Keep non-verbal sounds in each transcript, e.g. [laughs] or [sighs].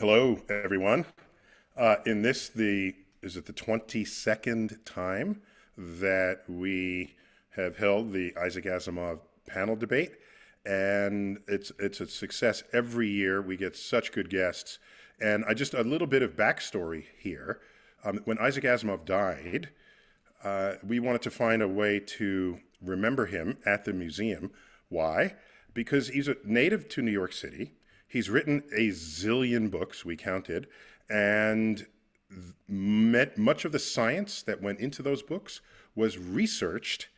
Hello, everyone. Uh, in this, the is it the 22nd time that we have held the Isaac Asimov panel debate, and it's it's a success every year. We get such good guests, and I just a little bit of backstory here. Um, when Isaac Asimov died, uh, we wanted to find a way to remember him at the museum. Why? Because he's a native to New York City. He's written a zillion books, we counted, and met much of the science that went into those books was researched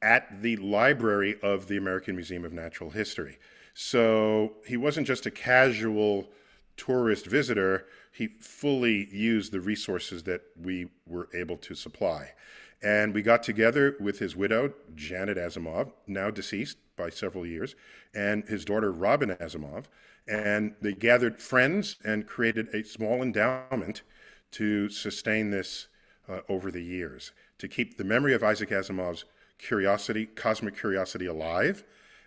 at the library of the American Museum of Natural History. So he wasn't just a casual tourist visitor, he fully used the resources that we were able to supply. And we got together with his widow, Janet Asimov, now deceased by several years, and his daughter, Robin Asimov. And they gathered friends and created a small endowment to sustain this uh, over the years, to keep the memory of Isaac Asimov's curiosity, cosmic curiosity alive,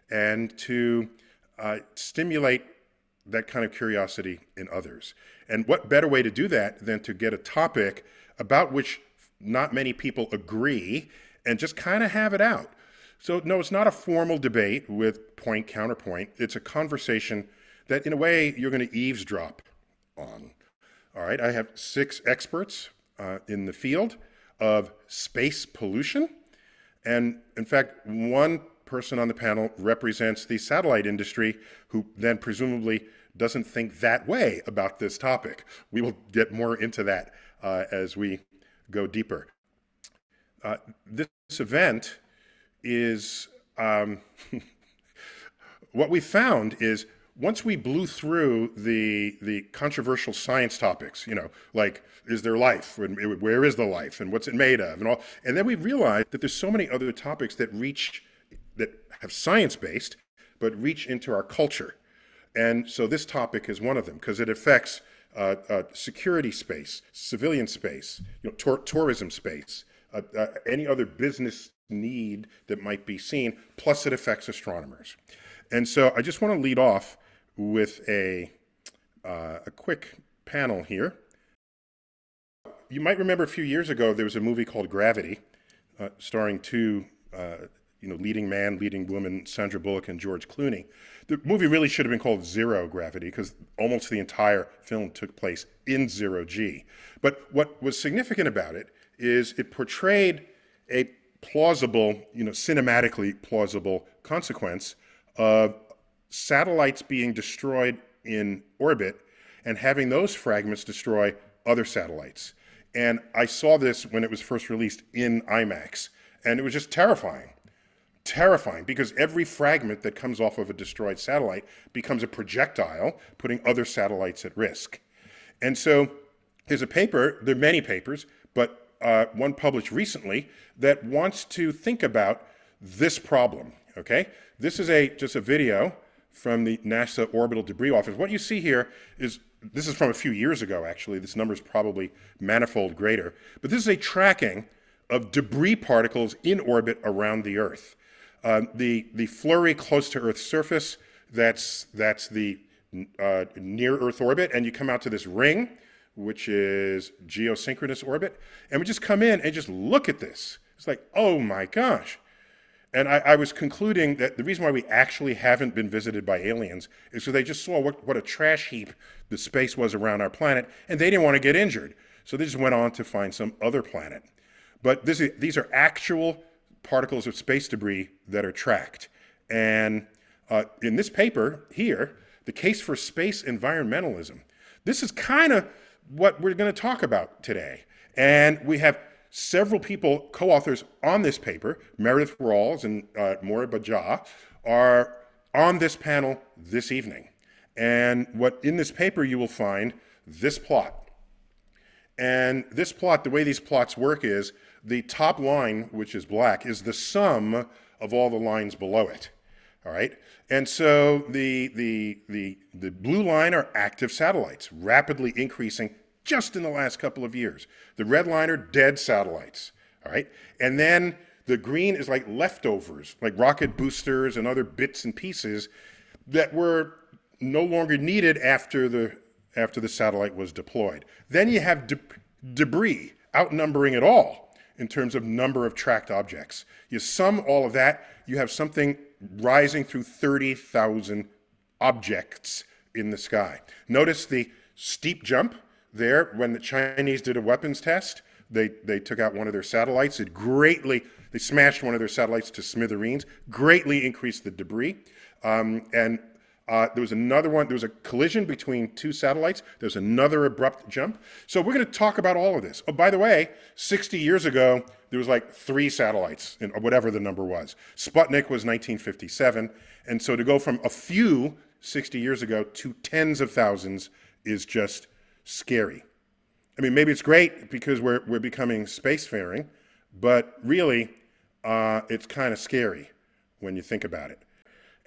and to uh, stimulate that kind of curiosity in others. And what better way to do that than to get a topic about which not many people agree and just kind of have it out. So, no, it's not a formal debate with point counterpoint. It's a conversation that, in a way, you're going to eavesdrop on. All right, I have six experts uh, in the field of space pollution. And in fact, one person on the panel represents the satellite industry who then presumably doesn't think that way about this topic. We will get more into that uh, as we go deeper. Uh, this event is um, [laughs] what we found is once we blew through the the controversial science topics, you know, like is there life? Where is the life? And what's it made of? And all, and then we realized that there's so many other topics that reach that have science based, but reach into our culture, and so this topic is one of them because it affects uh, uh, security space, civilian space, you know, tor- tourism space, uh, uh, any other business need that might be seen, plus it affects astronomers. And so I just want to lead off with a, uh, a quick panel here. You might remember a few years ago there was a movie called Gravity, uh, starring two you know, leading man, leading woman, Sandra Bullock and George Clooney. The movie really should have been called Zero Gravity because almost the entire film took place in zero G. But what was significant about it is it portrayed a plausible, you know, cinematically plausible consequence of satellites being destroyed in orbit and having those fragments destroy other satellites. And I saw this when it was first released in IMAX, and it was just terrifying terrifying because every fragment that comes off of a destroyed satellite becomes a projectile, putting other satellites at risk. And so there's a paper, there are many papers, but uh, one published recently that wants to think about this problem. Okay, this is a just a video from the NASA Orbital Debris Office. What you see here is this is from a few years ago. Actually, this number is probably manifold greater, but this is a tracking of debris particles in orbit around the Earth. Uh, the, the flurry close to Earth's surface, that's, that's the uh, near Earth orbit, and you come out to this ring, which is geosynchronous orbit, and we just come in and just look at this. It's like, oh my gosh. And I, I was concluding that the reason why we actually haven't been visited by aliens is because they just saw what, what a trash heap the space was around our planet, and they didn't want to get injured. So they just went on to find some other planet. But this is, these are actual particles of space debris that are tracked. And uh, in this paper here, the case for space environmentalism, this is kind of what we're going to talk about today. And we have several people, co authors on this paper, Meredith Rawls and uh, Moriba Jah, are on this panel this evening. And what in this paper you will find this plot. And this plot, the way these plots work is the top line, which is black, is the sum of all the lines below it. All right? And so the, the, the, the blue line are active satellites, rapidly increasing just in the last couple of years. The red line are dead satellites. All right? And then the green is like leftovers, like rocket boosters and other bits and pieces that were no longer needed after the after the satellite was deployed. Then you have de- debris outnumbering it all in terms of number of tracked objects. You sum all of that, you have something rising through 30,000 objects in the sky. Notice the steep jump there when the Chinese did a weapons test. They, they took out one of their satellites. It greatly, they smashed one of their satellites to smithereens, greatly increased the debris. Um, and uh, there was another one, there was a collision between two satellites. There's another abrupt jump. So we're going to talk about all of this. Oh, by the way, 60 years ago, there was like three satellites, in, whatever the number was. Sputnik was 1957. And so to go from a few 60 years ago to tens of thousands is just scary. I mean, maybe it's great because we're, we're becoming spacefaring, but really, uh, it's kind of scary when you think about it.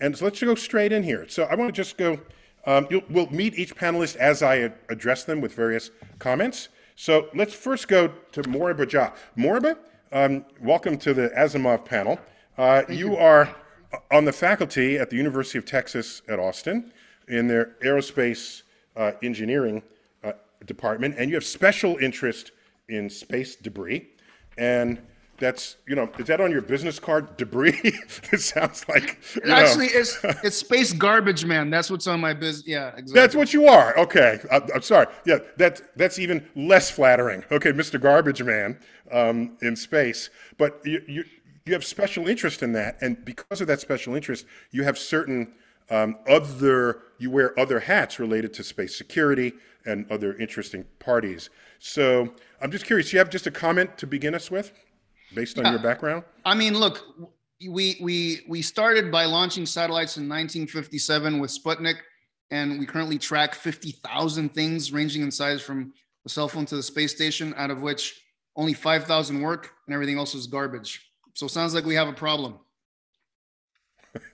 And so let's go straight in here. So I want to just go, um, we'll meet each panelist as I address them with various comments. So let's first go to Moriba Jah. Moriba, um, welcome to the Asimov panel. Uh, you, you are on the faculty at the University of Texas at Austin in their aerospace uh, engineering uh, department, and you have special interest in space debris. And that's you know is that on your business card debris? [laughs] It sounds like actually know. it's [laughs] it's space garbage man. That's what's on my business yeah exactly. that's what you are. Okay. I'm, I'm, sorry. Yeah that that's even less flattering. Okay mr garbage man um, in space. But you, you you have special interest in that. And because of that special interest you have certain um, other you wear other hats related to space security and other interesting parties so i'm just curious you have just a comment to begin us with based on your background? I mean, look, we we we started by launching satellites in 1957 with Sputnik, and we currently track 50,000 things ranging in size from the cell phone to the space station, out of which only 5,000 work and everything else is garbage. So it sounds like we have a problem.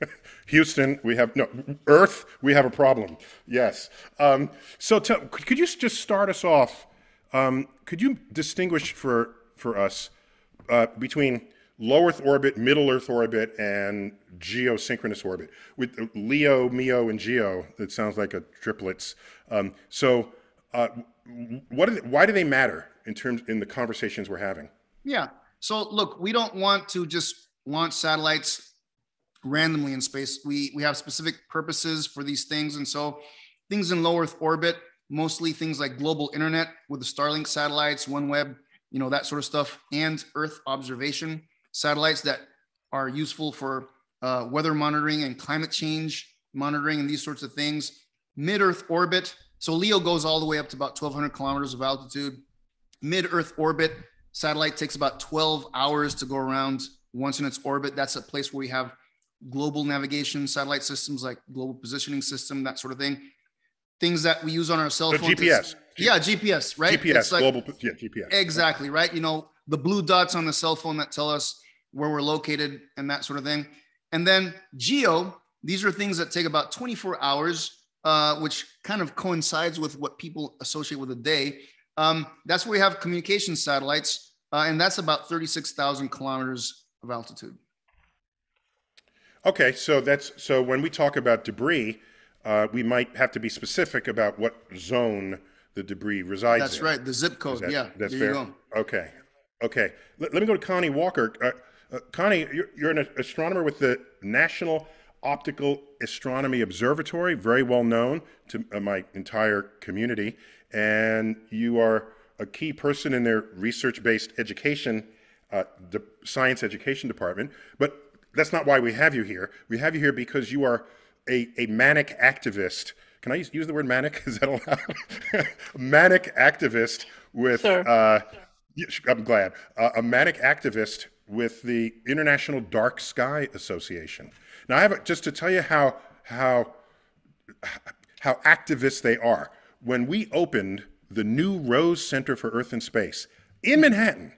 [laughs] Houston, we have no Earth. We have a problem. Yes. Um, so, tell, could you just start us off? Um, could you distinguish for for us uh, between low Earth orbit, middle Earth orbit, and geosynchronous orbit. With LEO, MEO, and GEO, it sounds like a triplets. Um, so, uh, what they, why do they matter in terms in the conversations we're having? Yeah. So, look, we don't want to just launch satellites randomly in space. We we have specific purposes for these things, and so things in low Earth orbit, mostly things like global internet with the Starlink satellites, OneWeb you know, that sort of stuff, and Earth observation satellites that are useful for uh, weather monitoring and climate change monitoring and these sorts of things. Mid Earth orbit. So LEO goes all the way up to about 1,200 kilometers of altitude. Mid Earth orbit satellite takes about 12 hours to go around once in its orbit. That's a place where we have global navigation satellite systems like global positioning system, that sort of thing. Things that we use on our cell so phone. GPS. Yeah, GPS, right? GPS, like, global, yeah, GPS. Exactly, right? You know, the blue dots on the cell phone that tell us where we're located and that sort of thing. And then geo, these are things that take about 24 hours, uh, which kind of coincides with what people associate with a day. Um, that's where we have communication satellites, uh, and that's about 36,000 kilometers of altitude. Okay, so that's so when we talk about debris, uh, we might have to be specific about what zone the debris resides in. That's in. right, the zip code. That, yeah, that's fair. Okay, okay. Let, let, me go to Connie Walker. Uh, uh, Connie, you're, you're, an astronomer with the National Optical Astronomy Observatory, very well known to uh, my entire community, and you are a key person in their research-based education, uh, the science education department. But that's not why we have you here. We have you here because you are a, a manic activist can I use, use the word manic? [laughs] Is that allowed? [laughs] manic activist with. Sure. Uh, I'm glad. Uh, a manic activist with the International Dark Sky Association. Now, I have a, just to tell you how how how activists they are. When we opened the new Rose Center for Earth and Space in Manhattan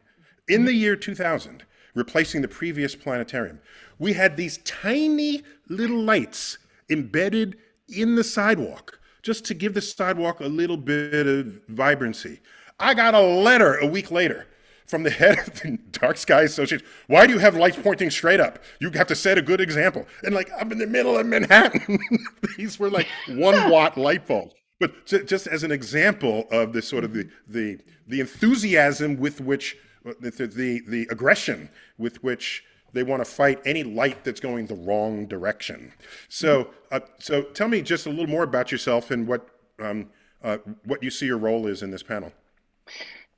in the year 2000, replacing the previous planetarium, we had these tiny little lights embedded in the sidewalk just to give the sidewalk a little bit of vibrancy. I got a letter a week later from the [laughs] head of the Dark Sky Association. Why do you have lights pointing straight up? You have to set a good example. And like, I'm in the middle of Manhattan. [laughs] These were like one [laughs] watt light bulbs. But just as an example of the sort of the the, the enthusiasm with which the, the the aggression with which they want to fight any light that's going the wrong direction. So, uh, so tell me just a little more about yourself and what um, uh, what you see your role is in this panel.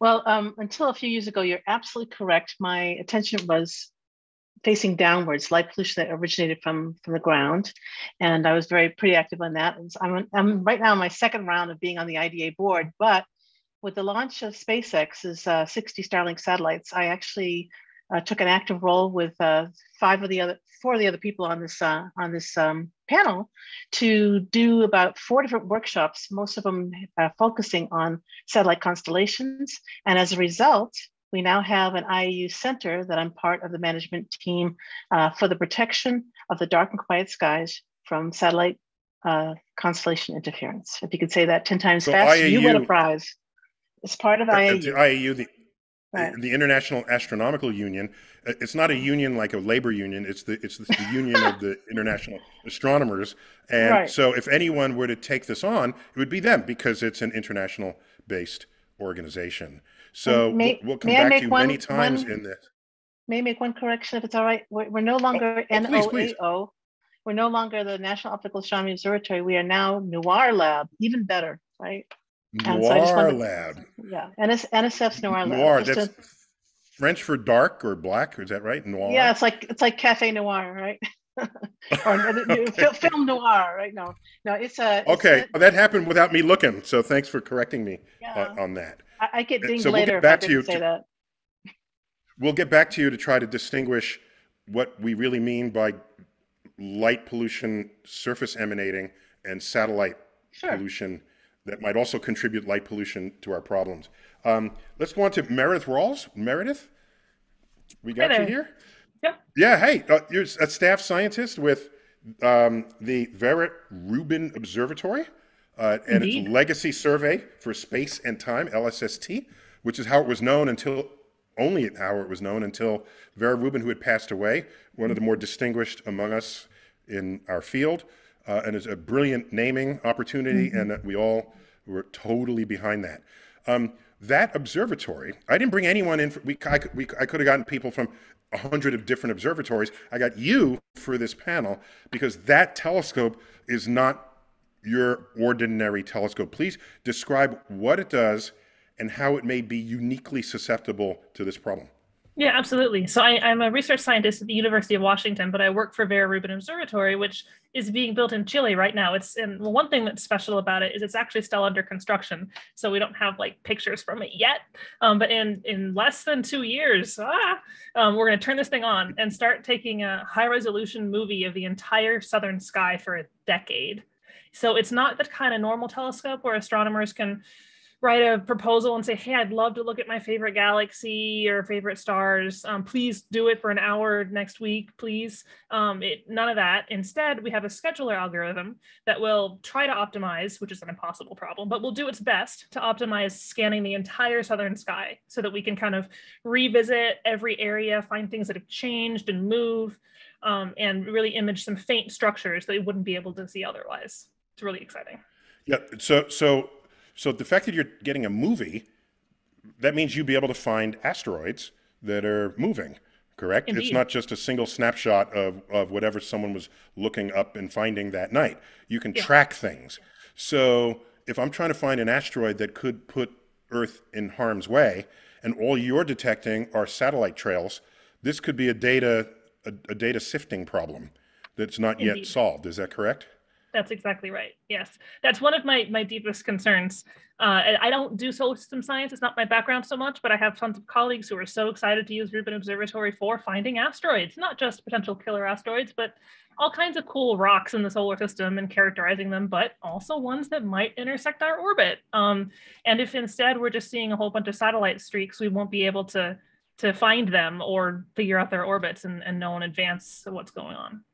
Well, um, until a few years ago, you're absolutely correct. My attention was facing downwards, light pollution that originated from from the ground, and I was very pretty active on that. And I'm, I'm right now in my second round of being on the IDA board, but with the launch of SpaceX's uh, 60 Starlink satellites, I actually uh, took an active role with uh, five of the other four of the other people on this uh, on this um, panel to do about four different workshops, most of them uh, focusing on satellite constellations. And as a result, we now have an IAU center that I'm part of the management team uh, for the protection of the dark and quiet skies from satellite uh, constellation interference. If you could say that 10 times so fast, IAU, you win a prize. It's part of IAU. IAU, the Right. The International Astronomical Union. Uh, it's not a union like a labor union. It's the it's the union of the [laughs] international astronomers. And right. so, if anyone were to take this on, it would be them because it's an international based organization. So may, we'll, come back to you one, many times one, in this. May I make one correction if it's all right? We're, we're no longer oh, NOAO. Please, please. We're no longer the National Optical Astronomy Observatory. We are now NOIR Lab. Even better, right? Noir so Lab. Yeah, NS, NSF's Noir Lab. Noir. That's a, French for dark or black. Is that right? Noir. Yeah, it's like it's like Cafe Noir, right? [laughs] or [laughs] film noir, right? No, no, it's a. It's okay, a, that happened without me looking. So thanks for correcting me yeah. on, on, that. I, I get dinged so later we'll get back to you say to, that. We'll get back to you to try to distinguish what we really mean by light pollution, surface emanating, and satellite sure. pollution that might also contribute light pollution to our problems. Um, let's go on to Meredith Rawls. Meredith, we got you here. Yeah. Yeah. Hey, uh, you're a staff scientist with um, the Vera Rubin Observatory uh, and Indeed. its Legacy Survey for Space and Time (LSST), which is how it was known until only how it was known until Vera Rubin, who had passed away, one of the more distinguished among us in our field uh, and it's a brilliant naming opportunity, mm-hmm. and we all were totally behind that. Um, that observatory, I didn't bring anyone in. For, we, I, we, I could have gotten people from a hundred of different observatories. I got you for this panel because that telescope is not your ordinary telescope. Please describe what it does and how it may be uniquely susceptible to this problem. Yeah, absolutely. So I, am a research scientist at the University of Washington, but I work for Vera Rubin Observatory, which is being built in Chile right now. It's and one thing that's special about it is it's actually still under construction, so we don't have like pictures from it yet. Um, but in in less than two years, ah, um, we're going to turn this thing on and start taking a high resolution movie of the entire southern sky for a decade. So it's not the kind of normal telescope where astronomers can write a proposal and say, hey, I'd love to look at my favorite galaxy or favorite stars. Um, please do it for an hour next week, please. Um, it, none of that. Instead, we have a scheduler algorithm that will try to optimize, which is an impossible problem, but will do its best to optimize scanning the entire southern sky so that we can kind of revisit every area, find things that have changed and move, um, and really image some faint structures that we wouldn't be able to see otherwise. It's really exciting. Yeah. So, so so the fact that you're getting a movie, that means you'd be able to find asteroids that are moving, correct? Indeed. It's not just a single snapshot of, of whatever someone was looking up and finding that night. You can yeah. track things. So if I'm trying to find an asteroid that could put Earth in harm's way, and all you're detecting are satellite trails, this could be a data a, a data sifting problem that's not Indeed. yet solved. Is that correct? That's exactly right. Yes, that's one of my my deepest concerns. Uh, I don't do solar system science; it's not my background so much. But I have tons of colleagues who are so excited to use Rubin Observatory for finding asteroids, not just potential killer asteroids, but all kinds of cool rocks in the solar system and characterizing them, but also ones that might intersect our orbit. Um, and if instead we're just seeing a whole bunch of satellite streaks, we won't be able to to find them or figure out their orbits and, and know in advance what's going on.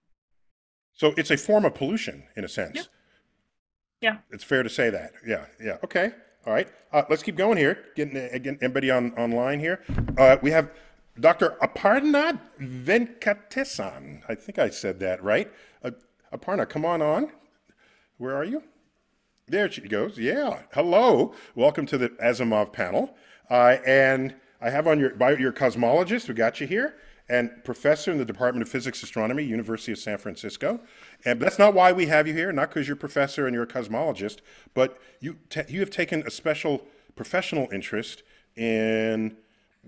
So it's a form of pollution in a sense. Yeah. yeah. It's fair to say that. Yeah. Yeah. Okay. All right. Uh, let's keep going here. Getting, again, anybody on online here? Uh, we have Dr. Aparna Venkatesan. I think I said that right. Uh, Aparna, come on on. Where are you? There she goes. Yeah. Hello. Welcome to the Asimov panel. Uh, and I have on your bio, your cosmologist. We got you here, and professor in the Department of Physics Astronomy, University of San Francisco. And that's not why we have you here. Not because you're a professor and you're a cosmologist, but you you have taken a special professional interest in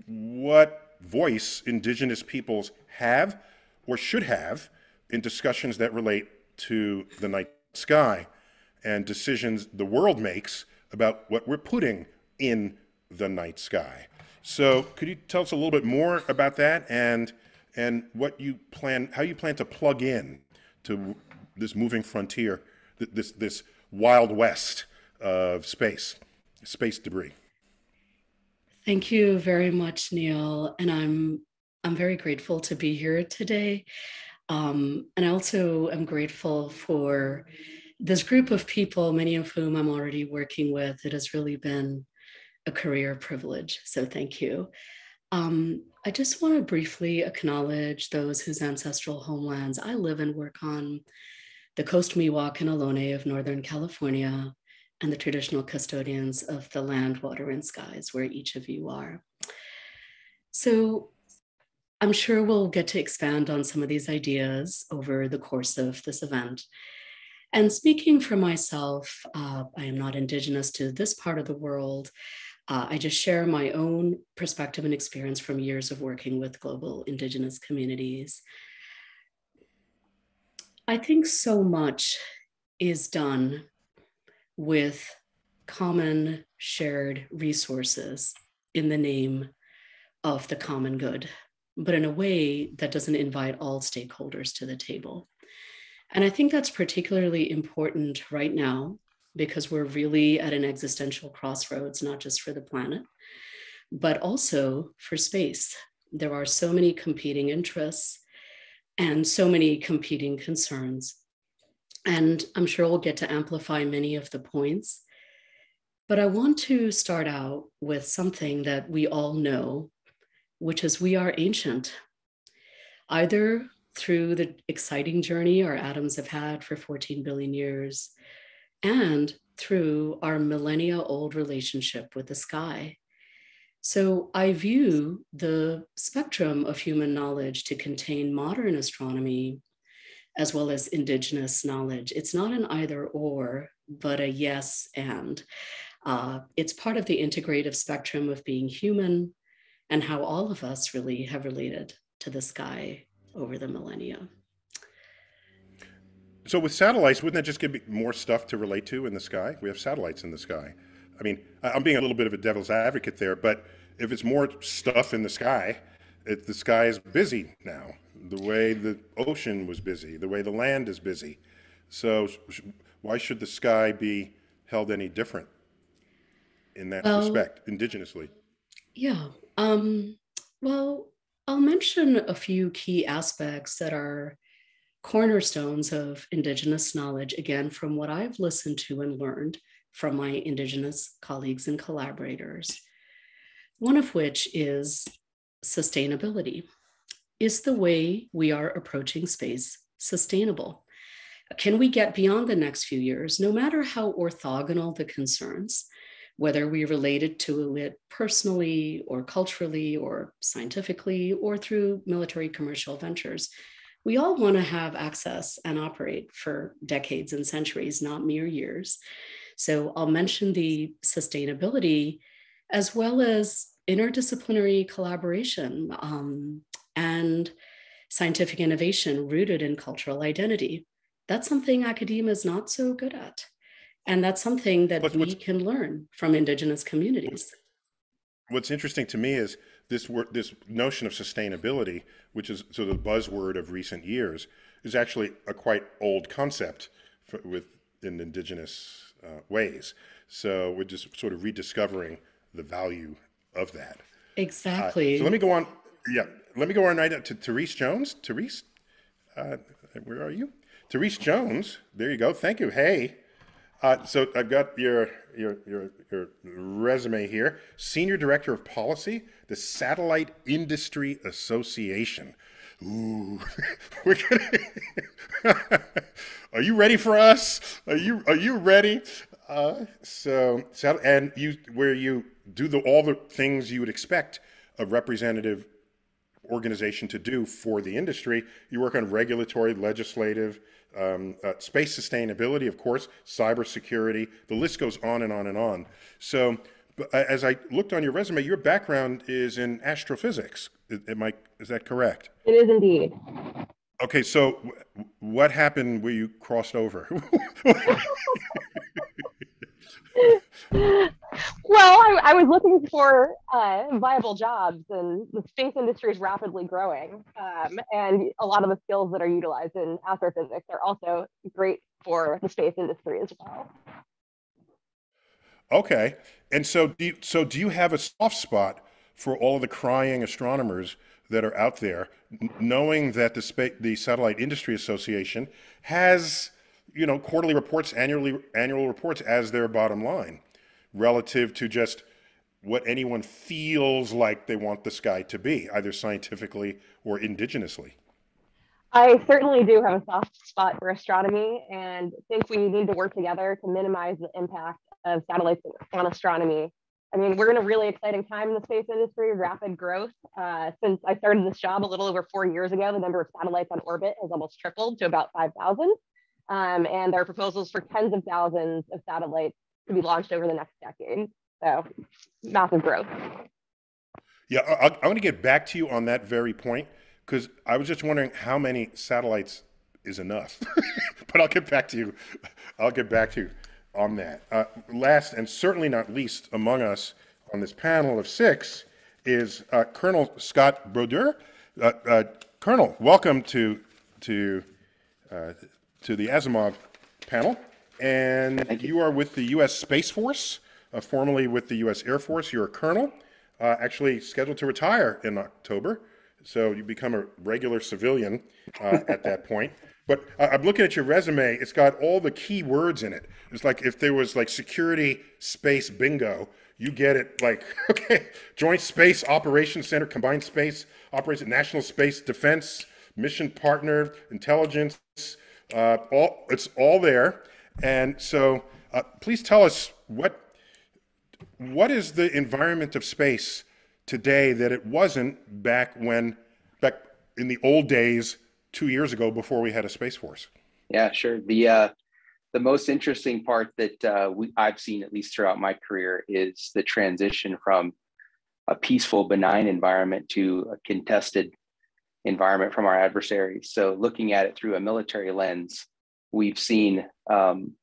what voice indigenous peoples have or should have in discussions that relate to the night sky and decisions the world makes about what we're putting in the night sky. So, could you tell us a little bit more about that and and what you plan, how you plan to plug in to this moving frontier, this this wild west of space, space debris? Thank you very much, Neil, and I'm I'm very grateful to be here today. Um, and I also am grateful for this group of people, many of whom I'm already working with. It has really been a career privilege. So thank you. Um, I just want to briefly acknowledge those whose ancestral homelands I live and work on the Coast Miwok and Ohlone of Northern California, and the traditional custodians of the land, water, and skies, where each of you are. So I'm sure we'll get to expand on some of these ideas over the course of this event. And speaking for myself, uh, I am not Indigenous to this part of the world. Uh, I just share my own perspective and experience from years of working with global Indigenous communities. I think so much is done with common shared resources in the name of the common good but in a way that doesn't invite all stakeholders to the table. And I think that's particularly important right now because we're really at an existential crossroads, not just for the planet, but also for space. There are so many competing interests and so many competing concerns. And I'm sure we'll get to amplify many of the points. But I want to start out with something that we all know which is we are ancient, either through the exciting journey our atoms have had for 14 billion years and through our millennia old relationship with the sky. So I view the spectrum of human knowledge to contain modern astronomy as well as indigenous knowledge. It's not an either or, but a yes and. Uh, it's part of the integrative spectrum of being human, and how all of us really have related to the sky over the millennia. So with satellites, wouldn't that just give me more stuff to relate to in the sky? We have satellites in the sky. I mean, I'm being a little bit of a devil's advocate there, but if it's more stuff in the sky, it, the sky is busy now. The way the ocean was busy, the way the land is busy. So why should the sky be held any different in that well, respect, indigenously? Yeah. Um, well, I'll mention a few key aspects that are cornerstones of Indigenous knowledge, again, from what I've listened to and learned from my Indigenous colleagues and collaborators. One of which is sustainability. Is the way we are approaching space sustainable? Can we get beyond the next few years, no matter how orthogonal the concerns? whether we related to it personally or culturally or scientifically or through military commercial ventures. We all want to have access and operate for decades and centuries, not mere years. So I'll mention the sustainability as well as interdisciplinary collaboration um, and scientific innovation rooted in cultural identity. That's something academia is not so good at. And that's something that we can learn from indigenous communities. What's interesting to me is this word, this notion of sustainability, which is sort of the buzzword of recent years, is actually a quite old concept for, with in indigenous uh, ways. So we're just sort of rediscovering the value of that. Exactly. Uh, so let me go on. Yeah, let me go on right up to Therese Jones. Therese, uh, where are you? Therese Jones. There you go. Thank you. Hey. Uh, so I've got your, your, your, your resume here. Senior Director of Policy, the Satellite Industry Association. Ooh, [laughs] we're gonna. [laughs] are you ready for us? Are you are you ready? Uh, so, and you, where you do the, all the things you would expect a representative organization to do for the industry. You work on regulatory, legislative, um, uh, space sustainability, of course, cybersecurity. The list goes on and on and on. So, as I looked on your resume, your background is in astrophysics. Am I, is that correct? It is indeed. Okay, so what happened where you crossed over? [laughs] [laughs] [laughs] well, I, I, was looking for uh, viable jobs, and the space industry is rapidly growing. Um, and a lot of the skills that are utilized in astrophysics are also great for the space industry as well. Okay, and so do you, so do you have a soft spot for all of the crying astronomers that are out there, knowing that the space, the Satellite Industry Association has you know quarterly reports, annually annual reports as their bottom line? Relative to just what anyone feels like they want the sky to be, either scientifically or indigenously. I certainly do have a soft spot for astronomy and think we need to work together to minimize the impact of satellites on astronomy. I mean, we're in a really exciting time in the space industry, rapid growth. Uh, since I started this job a little over four years ago, the number of satellites on orbit has almost tripled to about 5,000. Um, and there are proposals for tens of thousands of satellites to be launched over the next decade. So massive growth. Yeah, I, I want to get back to you on that very point because I was just wondering how many satellites is enough. [laughs] but I'll get back to you. I'll get back to you on that. Uh, last and certainly not least among us on this panel of six is uh, Colonel Scott Brodeur. Uh, uh Colonel, welcome to to uh, to the Asimov panel and you. you. are with the U.S. Space Force, uh, formerly with the U.S. Air Force. You're a colonel, uh, actually scheduled to retire in October, so you become a regular civilian uh, at that point. But I'm looking at your resume; it's got all the key words in it. It's like if there was like security space bingo, you get it. Like [laughs] okay, Joint Space Operations Center, Combined Space Operations, National Space Defense, Mission Partner, Intelligence. Uh, all it's all there and so, uh, please tell us what what is the environment of space today that it wasn't back when back in the old days two years ago before we had a space force. Yeah, sure. The uh, the most interesting part that uh, we, I've seen, at least throughout my career, is the transition from a peaceful, benign environment to a contested environment from our adversaries. So, looking at it through a military lens, we've seen um,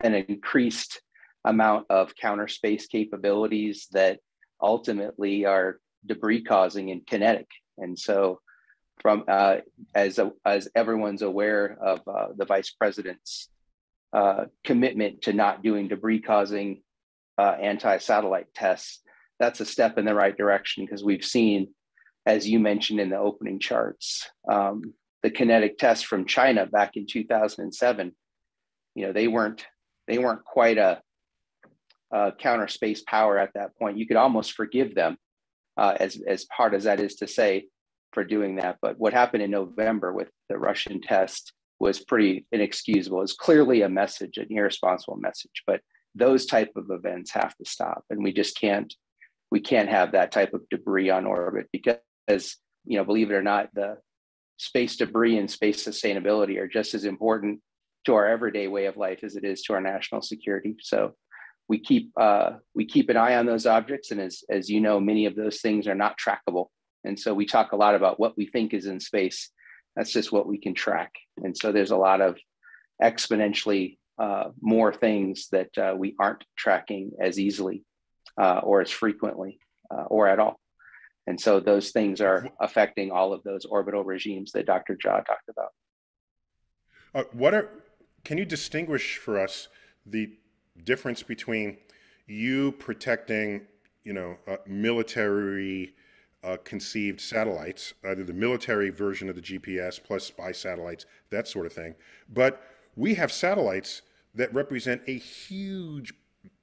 an increased amount of counter space capabilities that ultimately are debris causing and kinetic. And so, from uh, as as everyone's aware of uh, the vice president's uh, commitment to not doing debris causing uh, anti satellite tests, that's a step in the right direction because we've seen, as you mentioned in the opening charts, um, the kinetic test from China back in 2007, you know, they weren't they weren't quite a, a counter space power at that point. You could almost forgive them, uh, as as hard as that is to say, for doing that. But what happened in November with the Russian test was pretty inexcusable. It's clearly a message, an irresponsible message. But those type of events have to stop, and we just can't we can't have that type of debris on orbit because you know, believe it or not, the space debris and space sustainability are just as important to our everyday way of life as it is to our national security. So we keep uh, we keep an eye on those objects, and as as you know, many of those things are not trackable. And so we talk a lot about what we think is in space. That's just what we can track. And so there's a lot of exponentially uh, more things that uh, we aren't tracking as easily uh, or as frequently uh, or at all. And so those things are affecting all of those orbital regimes that Dr. Jah talked about. Uh, what are, can you distinguish for us the difference between you protecting, you know, uh, military uh, conceived satellites, either the military version of the GPS plus spy satellites, that sort of thing. But we have satellites that represent a huge,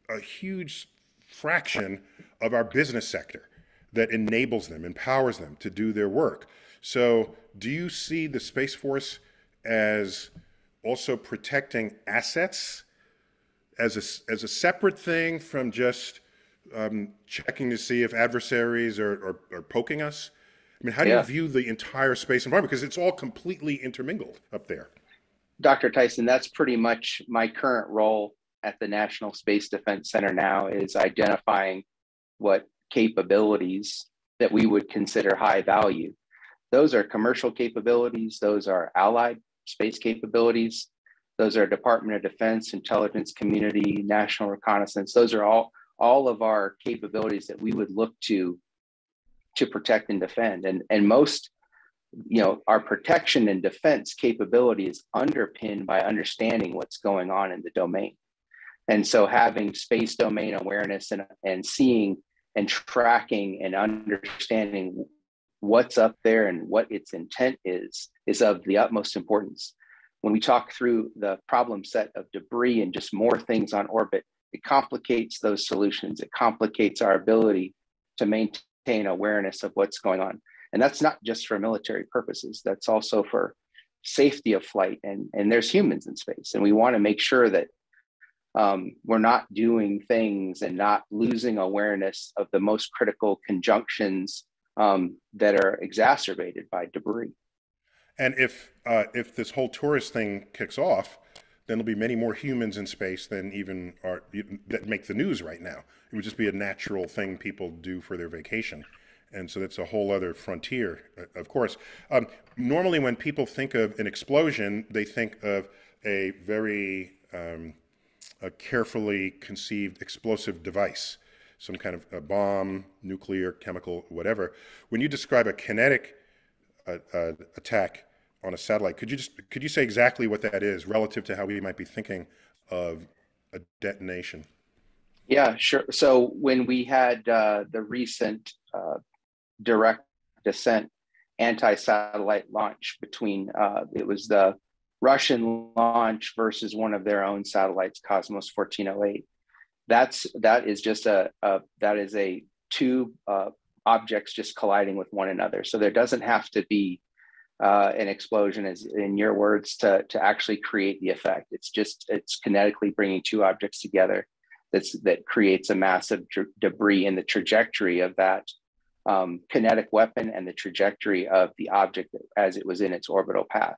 a huge fraction of our business sector that enables them, empowers them to do their work. So, do you see the Space Force as also protecting assets as a, as a separate thing from just um, checking to see if adversaries are, are, are poking us? I mean, how do Yeah. you view the entire space environment? Because it's all completely intermingled up there. Dr. Tyson, that's pretty much my current role at the National Space Defense Center now is identifying what capabilities that we would consider high value. Those are commercial capabilities, those are allied space capabilities, those are Department of Defense, intelligence community, national reconnaissance. Those are all all of our capabilities that we would look to to protect and defend. And, and most you know, our protection and defense capability is underpinned by understanding what's going on in the domain. And so having space domain awareness and, and seeing and tracking and understanding what's up there and what its intent is, is of the utmost importance. When we talk through the problem set of debris and just more things on orbit, it complicates those solutions. It complicates our ability to maintain awareness of what's going on. And that's not just for military purposes, that's also for safety of flight. And, and there's humans in space. And we want to make sure that um, we're not doing things and not losing awareness of the most critical conjunctions um, that are exacerbated by debris. And if uh, if this whole tourist thing kicks off, then there'll be many more humans in space than even are that make the news right now. It would just be a natural thing people do for their vacation, and so that's a whole other frontier. uh, Of course, um, normally when people think of an explosion, they think of a very um, a carefully conceived explosive device, some kind of a bomb, nuclear, chemical, whatever. When you describe a kinetic uh, uh, attack on a satellite. Could you just could you say exactly what that is relative to how we might be thinking of a detonation? Yeah, sure. So when we had uh, the recent uh, direct ascent anti-satellite launch between uh, it was the Russian launch versus one of their own satellites, Cosmos 1408. That's that is just a, a that is a two uh, objects just colliding with one another. So there doesn't have to be uh, an explosion, as in your words, to to actually create the effect. It's just it's kinetically bringing two objects together. That's that creates a massive debris in the trajectory of that um, kinetic weapon and the trajectory of the object as it was in its orbital path.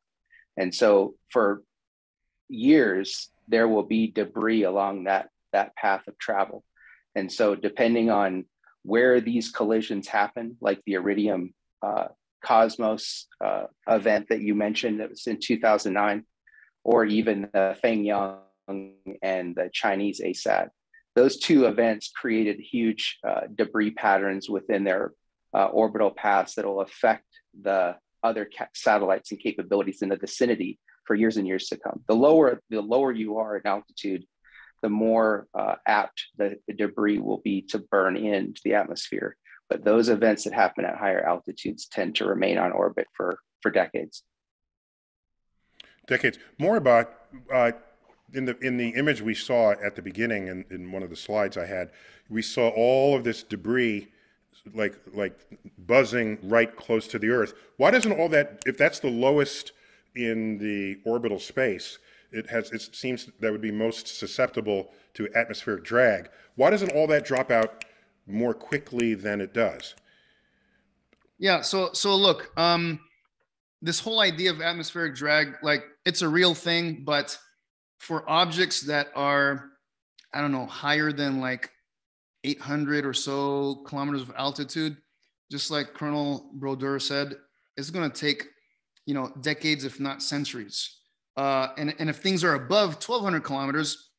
And so for years, there will be debris along that, that path of travel. And so depending on where these collisions happen, like the Iridium uh, Cosmos uh, event that you mentioned that was in 2009, or even the Fengyun and the Chinese ASAT, those two events created huge uh, debris patterns within their uh, orbital paths that will affect the other satellites and capabilities in the vicinity for years and years to come. The lower the lower you are in altitude, the more uh, apt the, the debris will be to burn into the atmosphere. But those events that happen at higher altitudes tend to remain on orbit for for decades. Decades. More about uh, in the in the image we saw at the beginning in, in one of the slides I had, we saw all of this debris like like buzzing right close to the Earth. Why doesn't all that if that's the lowest in the orbital space, it has it seems that would be most susceptible to atmospheric drag. Why doesn't all that drop out more quickly than it does? Yeah. So so look, um, this whole idea of atmospheric drag, like it's a real thing, but for objects that are, I don't know, higher than like 800 or so kilometers of altitude, just like Colonel Brodeur said, it's going to take, you know, decades, if not centuries. Uh, and, and if things are above 1200 kilometers,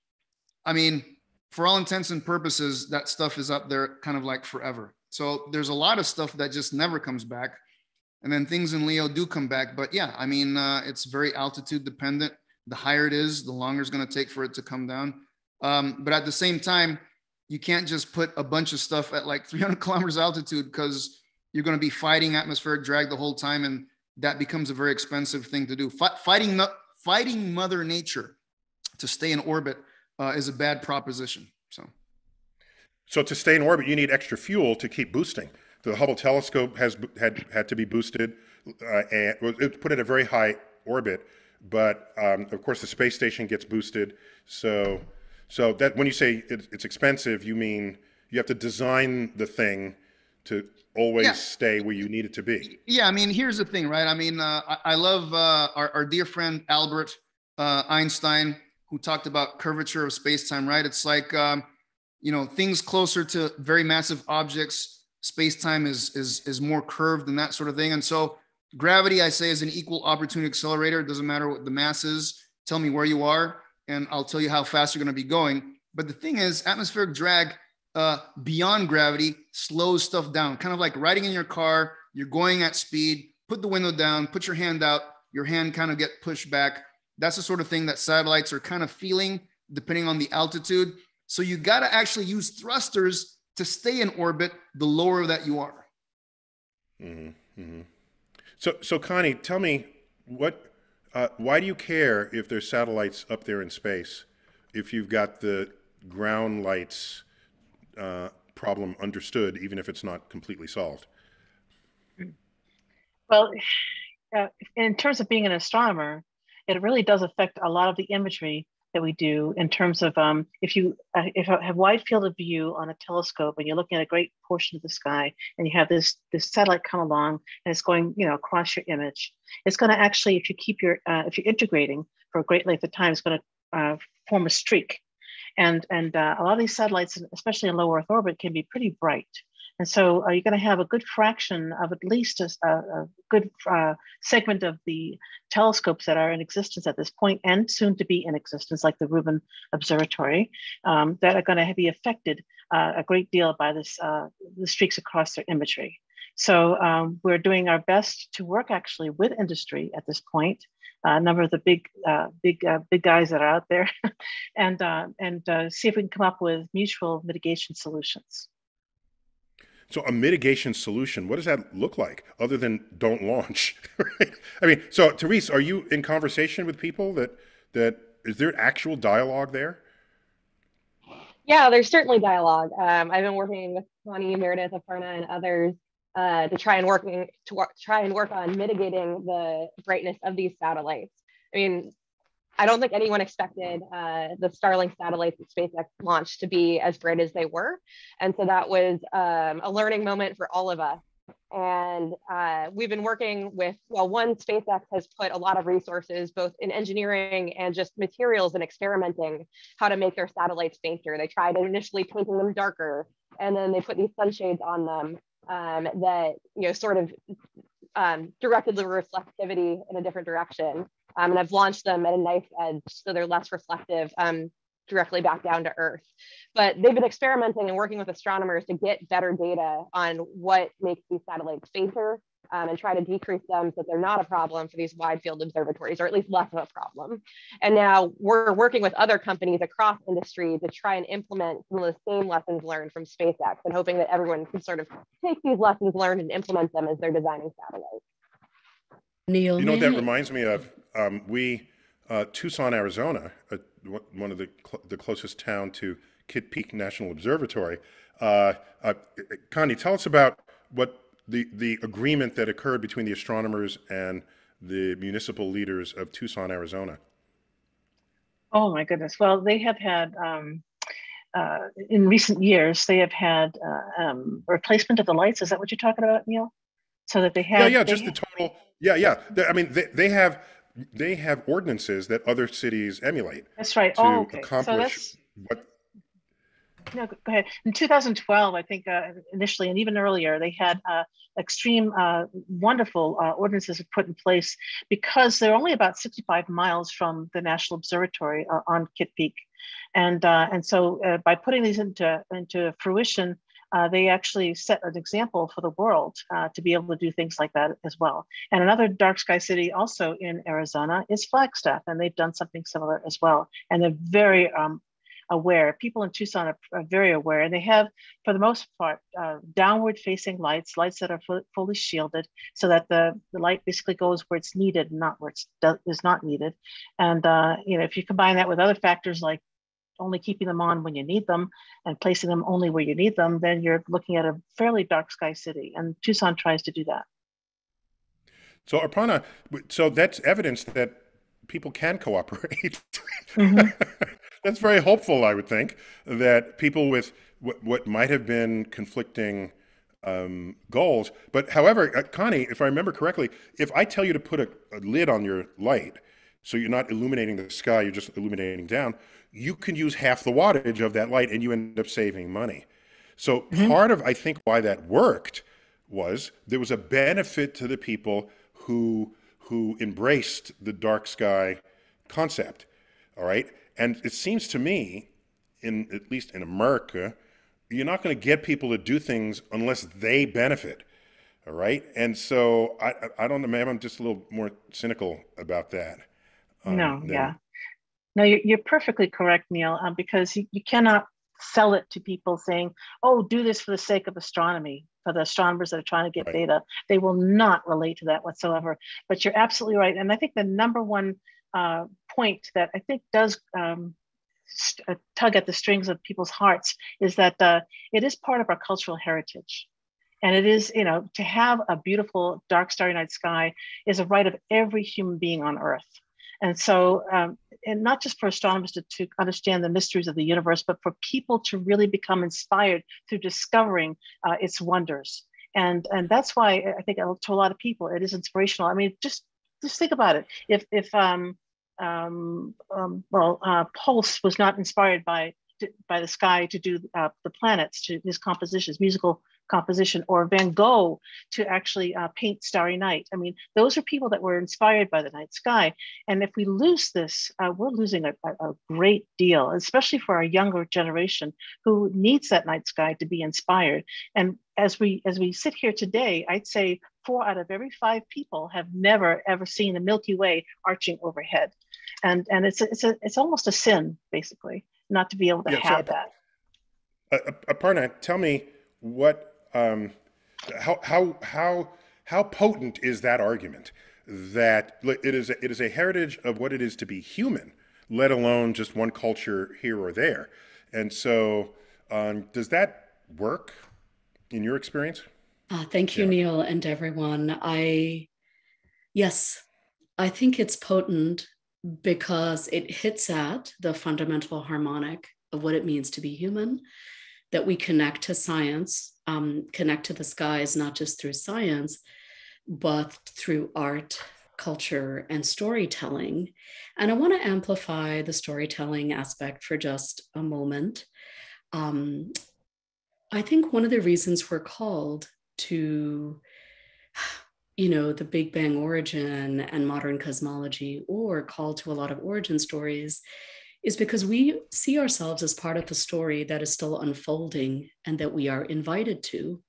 I mean, for all intents and purposes, that stuff is up there kind of like forever. So there's a lot of stuff that just never comes back. And then things in Leo do come back. But yeah, I mean, uh, it's very altitude dependent. The higher it is, the longer it's going to take for it to come down. Um, but at the same time, you can't just put a bunch of stuff at like [laughs] 300 kilometers altitude because you're going to be fighting atmospheric drag the whole time. And that becomes a very expensive thing to do. F- fighting, fighting Mother Nature to stay in orbit uh, is a bad proposition. So. So to stay in orbit, you need extra fuel to keep boosting. The Hubble telescope has had had to be boosted uh, and it put at a very high orbit, but um, of course the space station gets boosted. So, So that when you say it, it's expensive, you mean you have to design the thing to always Yeah. stay where you need it to be. Yeah, I mean, here's the thing, right? I mean, uh, I, I love uh, our, our dear friend Albert uh, Einstein, who talked about curvature of space-time, right? It's like, um, you know, things closer to very massive objects, space-time is is is more curved and that sort of thing. And so, gravity, I say, is an equal opportunity accelerator. It doesn't matter what the mass is. Tell me where you are, and I'll tell you how fast you're going to be going. But the thing is, atmospheric drag uh, beyond gravity slows stuff down, kind of like riding in your car. You're going at speed, put the window down, put your hand out, your hand kind of get pushed back. That's the sort of thing that satellites are kind of feeling depending on the altitude. So you got to actually use thrusters to stay in orbit the lower that you are. hmm hmm So, so Connie, tell me what, uh, why do you care if there's satellites up there in space if you've got the ground lights uh, problem understood, even if it's not completely solved? Well, uh, in terms of being an astronomer, it really does affect a lot of the imagery that we do in terms of um, if you uh, if you have wide field of view on a telescope and you're looking at a great portion of the sky and you have this this satellite come along and it's going you know across your image, it's going to actually if you keep your uh, if you're integrating for a great length of time, it's going to uh, form a streak, and and uh, a lot of these satellites, especially in low Earth orbit, can be pretty bright. And so uh, you're going to have a good fraction of at least a, a good uh, segment of the telescopes that are in existence at this point and soon to be in existence, like the Rubin Observatory, um, that are going to be affected uh, a great deal by this uh, the streaks across their imagery. So um, we're doing our best to work actually with industry at this point. Uh, a number of the big, uh, big, uh, big guys that are out there, [laughs] and uh, and uh, see if we can come up with mutual mitigation solutions. So a mitigation solution, what does that look like other than don't launch? [laughs] right? I mean, so Therese, are you in conversation with people that that is there actual dialogue there? Yeah, there's certainly dialogue. Um, I've been working with Connie, Meredith, Aparna, and others uh, to try and working to work, try and work on mitigating the brightness of these satellites. I mean, I don't think anyone expected uh, the Starlink satellites that SpaceX launched to be as bright as they were, and so that was um, a learning moment for all of us. And uh, we've been working with, well, one, SpaceX has put a lot of resources both in engineering and just materials and experimenting how to make their satellites fainter. They tried initially painting them darker, and then they put these sunshades on them um, that, you know, sort of um, directed the reflectivity in a different direction. Um, and I've launched them at a knife edge so they're less reflective um, directly back down to Earth. But they've been experimenting and working with astronomers to get better data on what makes these satellites fainter um, and try to decrease them so they're not a problem for these wide field observatories, or at least less of a problem. And now we're working with other companies across industry to try and implement some of the same lessons learned from SpaceX and hoping that everyone can sort of take these lessons learned and implement them as they're designing satellites. Neil, You know what that reminds me of? Um, we, uh, Tucson, Arizona, uh, one- of the cl- the closest town to Kitt Peak National Observatory. Uh, uh, Connie, tell us about what the the agreement that occurred between the astronomers and the municipal leaders of Tucson, Arizona. Oh my goodness. Well, they have had um, uh, in recent years they have had uh, um, replacement of the lights. Is that what you're talking about, Neil? So that they have Yeah, yeah, just the total. Yeah, yeah. I mean, they, they have they have ordinances that other cities emulate that's right. to Oh, okay. So accomplish that's what no. Go ahead. In 2012, I think uh, initially and even earlier, they had uh, extreme, uh, wonderful uh, ordinances put in place because they're only about 65 miles from the National Observatory uh, on Kitt Peak, and uh, and so uh, by putting these into into fruition, uh, they actually set an example for the world uh, to be able to do things like that as well. And another dark sky city also in Arizona is Flagstaff, and they've done something similar as well. And they're very um, aware. People in Tucson are, are, very aware, and they have, for the most part, uh, downward facing lights, lights that are fu- fully shielded, so that the, the light basically goes where it's needed, not where it's do- is not needed. And uh, you know, if you combine that with other factors like only keeping them on when you need them and placing them only where you need them, then you're looking at a fairly dark sky city. And Tucson tries to do that. So Arpana, so that's evidence that people can cooperate. Mhm. [laughs] that's very hopeful. I would think that people with what, what might have been conflicting um, goals. But however, uh, Connie, if I remember correctly, if I tell you to put a, a lid on your light, so you're not illuminating the sky, you're just illuminating down, you can use half the wattage of that light and you end up saving money. So [laughs] mm-hmm. part of I think why that worked was there was a benefit to the people who who embraced the dark sky concept. All right? And it seems to me in at least in America, you're not going to get people to do things unless they benefit. All right. And so I, I don't know, maybe I'm just a little more cynical about that. Um, no, than... yeah. No, you're, you're perfectly correct, Neil, um, because you, you cannot sell it to people saying, oh, do this for the sake of astronomy, for the astronomers that are trying to get right. data. They will not relate to that whatsoever. But you're absolutely right. And I think the number one uh, point that I think does um, uh, tug at the strings of people's hearts is that uh, it is part of our cultural heritage. And it is, you know, to have a beautiful dark starry night sky is a right of every human being on earth. And so, um, and not just for astronomers to, to understand the mysteries of the universe, but for people to really become inspired through discovering uh, its wonders. And, and that's why I think to a lot of people it is inspirational. I mean, just just think about it. If if um, um, um, well, uh, Holst was not inspired by by the sky to do uh, the planets, to his compositions, musical composition, or Van Gogh to actually uh, paint Starry Night. I mean, those are people that were inspired by the night sky. And if we lose this, uh, we're losing a, a, great deal, especially for our younger generation who needs that night sky to be inspired. And as we as we sit here today, I'd say four out of every five people have never ever seen the Milky Way arching overhead, and and it's a, it's a, it's almost a sin basically not to be able to yeah, have so, that. Aparna, tell me what um, how how how how potent is that argument that it is a, it is a heritage of what it is to be human, let alone just one culture here or there, and so um, does that work in your experience? Uh, thank you, yeah. Neil, and everyone. I, yes, I think it's potent because it hits at the fundamental harmonic of what it means to be human, that we connect to science, um, connect to the skies, not just through science, but through art, culture, and storytelling. And I want to amplify the storytelling aspect for just a moment. Um, I think one of the reasons we're called to you know the big bang origin and modern cosmology or call to a lot of origin stories is because we see ourselves as part of the story that is still unfolding and that we are invited to.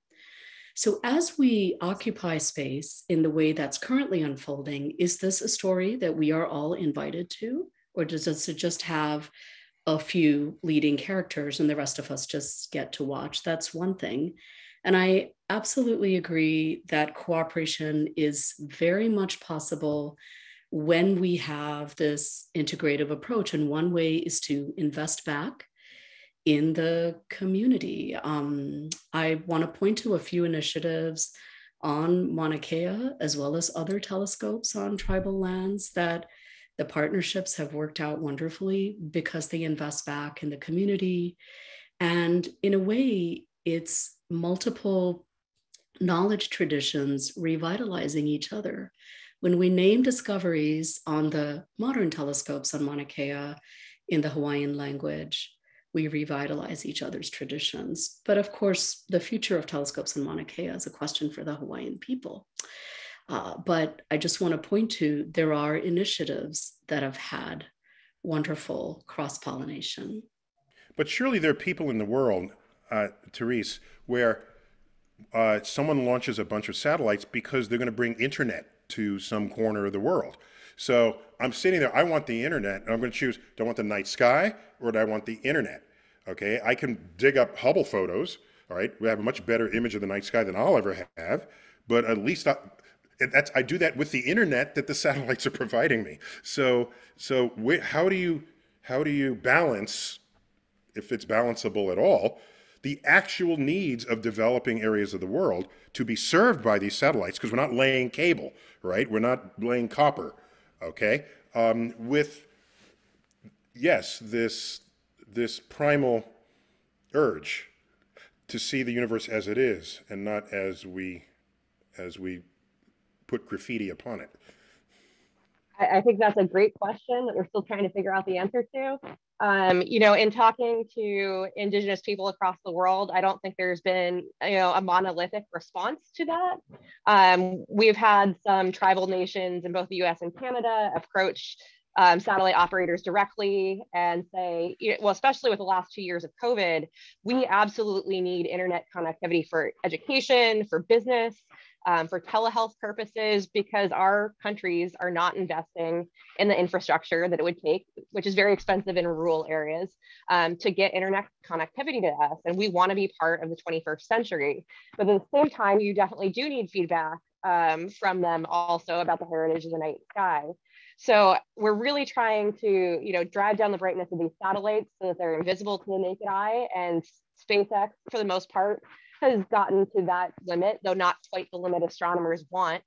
So as we occupy space in the way that's currently unfolding is this a story that we are all invited to? Or does it just have a few leading characters and the rest of us just get to watch? That's one thing. And I absolutely agree that cooperation is very much possible when we have this integrative approach. And one way is to invest back in the community. Um, I want to point to a few initiatives on Mauna Kea, as well as other telescopes on tribal lands that the partnerships have worked out wonderfully because they invest back in the community. And in a way, it's multiple knowledge traditions revitalizing each other. When we name discoveries on the modern telescopes on Mauna Kea in the Hawaiian language, we revitalize each other's traditions. But of course, the future of telescopes on Mauna Kea is a question for the Hawaiian people. Uh, but I just want to point to there are initiatives that have had wonderful cross pollination. But surely there are people in the world, uh, Therese, where uh, someone launches a bunch of satellites because they're going to bring internet to some corner of the world. So I'm sitting there, I want the internet, and I'm going to choose do I want the night sky or do I want the internet? Okay, I can dig up Hubble photos, all right, we have a much better image of the night sky than I'll ever have, but at least I, that's, I do that with the internet that the [laughs] satellites are providing me. So, so how do you, how do you balance, if it's balanceable at all, the actual needs of developing areas of the world to be served by these satellites, because we're not laying cable, right? We're not laying copper, okay? Um, with yes, this this primal urge to see the universe as it is and not as we as we put graffiti upon it. I, I think that's a great question that we're still trying to figure out the answer to. Um, you know, in talking to Indigenous people across the world, I don't think there's been, you know, a monolithic response to that. Um, we've had some tribal nations in both the US and Canada approach um, satellite operators directly and say, well, especially with the last two years of COVID, we absolutely need internet connectivity for education, for business, um, for telehealth purposes, because our countries are not investing in the infrastructure that it would take, which is very expensive in rural areas, um, to get internet connectivity to us. And we want to be part of the 21st century. But at the same time, you definitely do need feedback um, from them also about the heritage of the night sky. So we're really trying to, you know, drive down the brightness of these satellites so that they're invisible to the naked eye. And SpaceX, for the most part, has gotten to that limit, though not quite the limit astronomers want.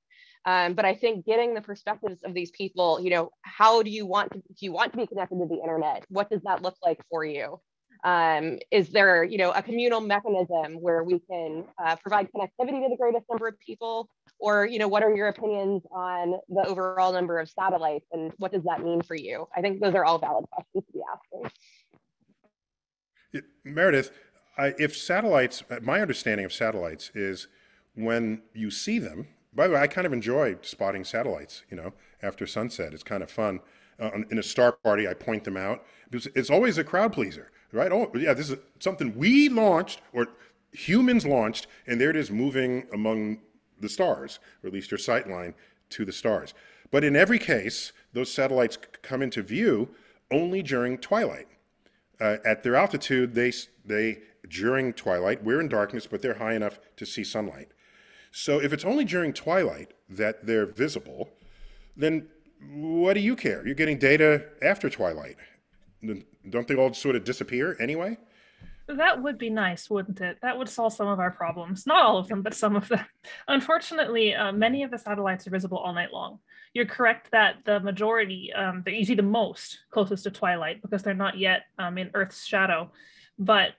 Um, but I think getting the perspectives of these people, you know, how do you want to, do you want to be connected to the internet? What does that look like for you? Um, is there, you know, a communal mechanism where we can uh, provide connectivity to the greatest number of people? Or, you know, what are your opinions on the overall number of satellites and what does that mean for you? I think those are all valid questions to be asking. Meredith, I, if satellites, my understanding of satellites is when you see them, by the way, I kind of enjoy spotting satellites, you know, after sunset. It's kind of fun. Uh, in a star party, I point them out. It's, it's always a crowd pleaser right? Oh, yeah, this is something we launched or humans launched, and there it is moving among the stars, or at least your sight line to the stars. But in every case, those satellites come into view only during twilight. Uh, at their altitude, they, they during twilight, we're in darkness, but they're high enough to see sunlight. So if it's only during twilight that they're visible, then what do you care? You're getting data after twilight don't they all sort of disappear anyway? That would be nice, wouldn't it? That would solve some of our problems. Not all of them, but some of them. [laughs] Unfortunately, uh, many of the satellites are visible all night long. You're correct that the majority, um, you see the most closest to twilight because they're not yet um, in Earth's shadow. But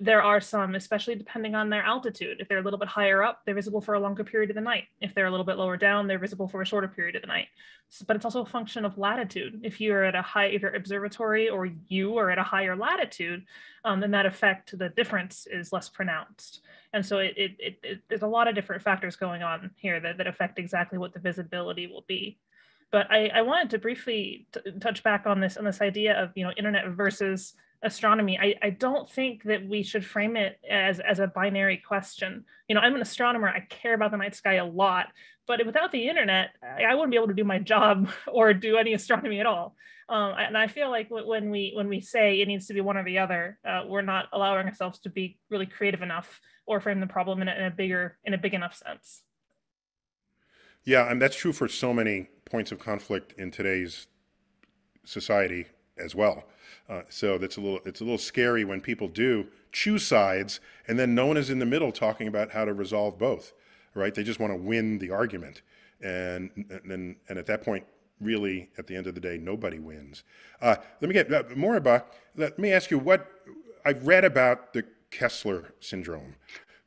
there are some, especially depending on their altitude. If they're a little bit higher up, they're visible for a longer period of the night. If they're a little bit lower down, they're visible for a shorter period of the night. So, but it's also a function of latitude. If you're at a high, if your observatory or you are at a higher latitude, um, then that effect, the difference is less pronounced. And so it, it, it, it there's a lot of different factors going on here that, that affect exactly what the visibility will be. But I, I wanted to briefly touch back on this on this idea of you know internet versus astronomy I, I don't think that we should frame it as as a binary question. You know i'm an astronomer i care about the night sky a lot but without the internet i wouldn't be able to do my job [laughs] or do any astronomy at all. Um, and i feel like when we when we say it needs to be one or the other uh, we're not allowing ourselves to be really creative enough or frame the problem in a, in a bigger in a big enough sense. Yeah and that's true for so many points of conflict in today's society as well uh, so that's a little it's a little scary when people do choose sides and then no one is in the middle talking about how to resolve both, right? They just want to win the argument, and and and at that point, really, at the end of the day, nobody wins. Uh, let me get uh, Moriba. Let me ask you what I've read about the Kessler syndrome.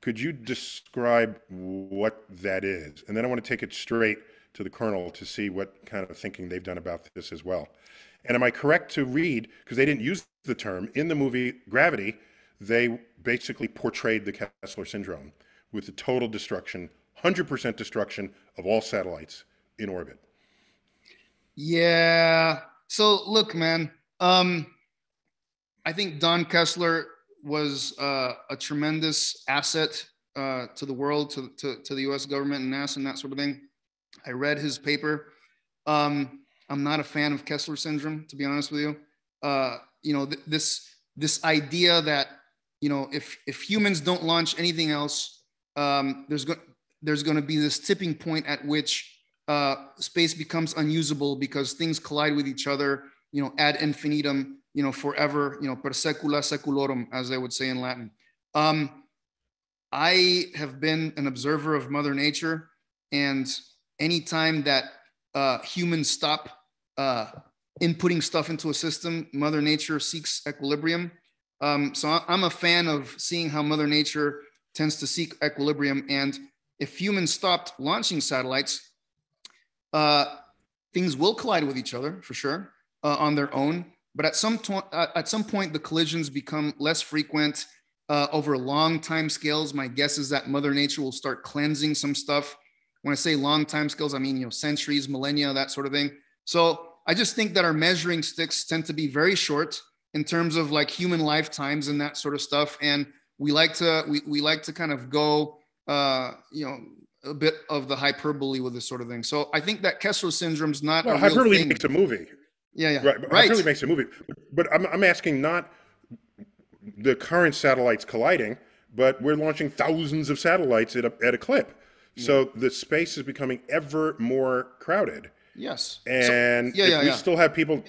Could you describe what that is? And then I want to take it straight to the colonel to see what kind of thinking they've done about this as well. And am I correct to read, because they didn't use the term, in the movie Gravity, they basically portrayed the Kessler syndrome with the total destruction, 100% destruction of all satellites in orbit. Yeah. So look, man, um, I think Don Kessler was uh, a tremendous asset uh, to the world, to, to, to, the US government and NASA and that sort of thing. I read his paper. Um, I'm not a fan of Kessler syndrome, to be honest with you. Uh, you know, th- this this idea that you know if if humans don't launch anything else, um, there's going there's going to be this tipping point at which uh, space becomes unusable because things collide with each other. You know, ad infinitum. You know, forever. You know, per secula seculorum, as they would say in Latin. Um, I have been an observer of Mother Nature, and anytime that uh, humans stop uh, inputting stuff into a system, Mother Nature seeks equilibrium. Um, so I'm a fan of seeing how Mother Nature tends to seek equilibrium. And if humans stopped launching satellites, uh, things will collide with each other for sure uh, on their own. But at some, to- at some point, the collisions become less frequent uh, over long time scales. My guess is that Mother Nature will start cleansing some stuff. When I say long time scales, I mean you know centuries, millennia, that sort of thing. So I just think that our measuring sticks tend to be very short in terms of like human lifetimes and that sort of stuff. And we like to we, we like to kind of go uh, you know a bit of the hyperbole with this sort of thing. So I think that Kessler syndrome is not Well, a real hyperbole makes a movie. Yeah, yeah, Right, right. hyperbole makes a movie. But I'm, I'm asking not the current satellites colliding, but we're launching thousands of satellites at a, at a clip. So the space is becoming ever more crowded. Yes. So- And yeah, if yeah, we yeah. still have people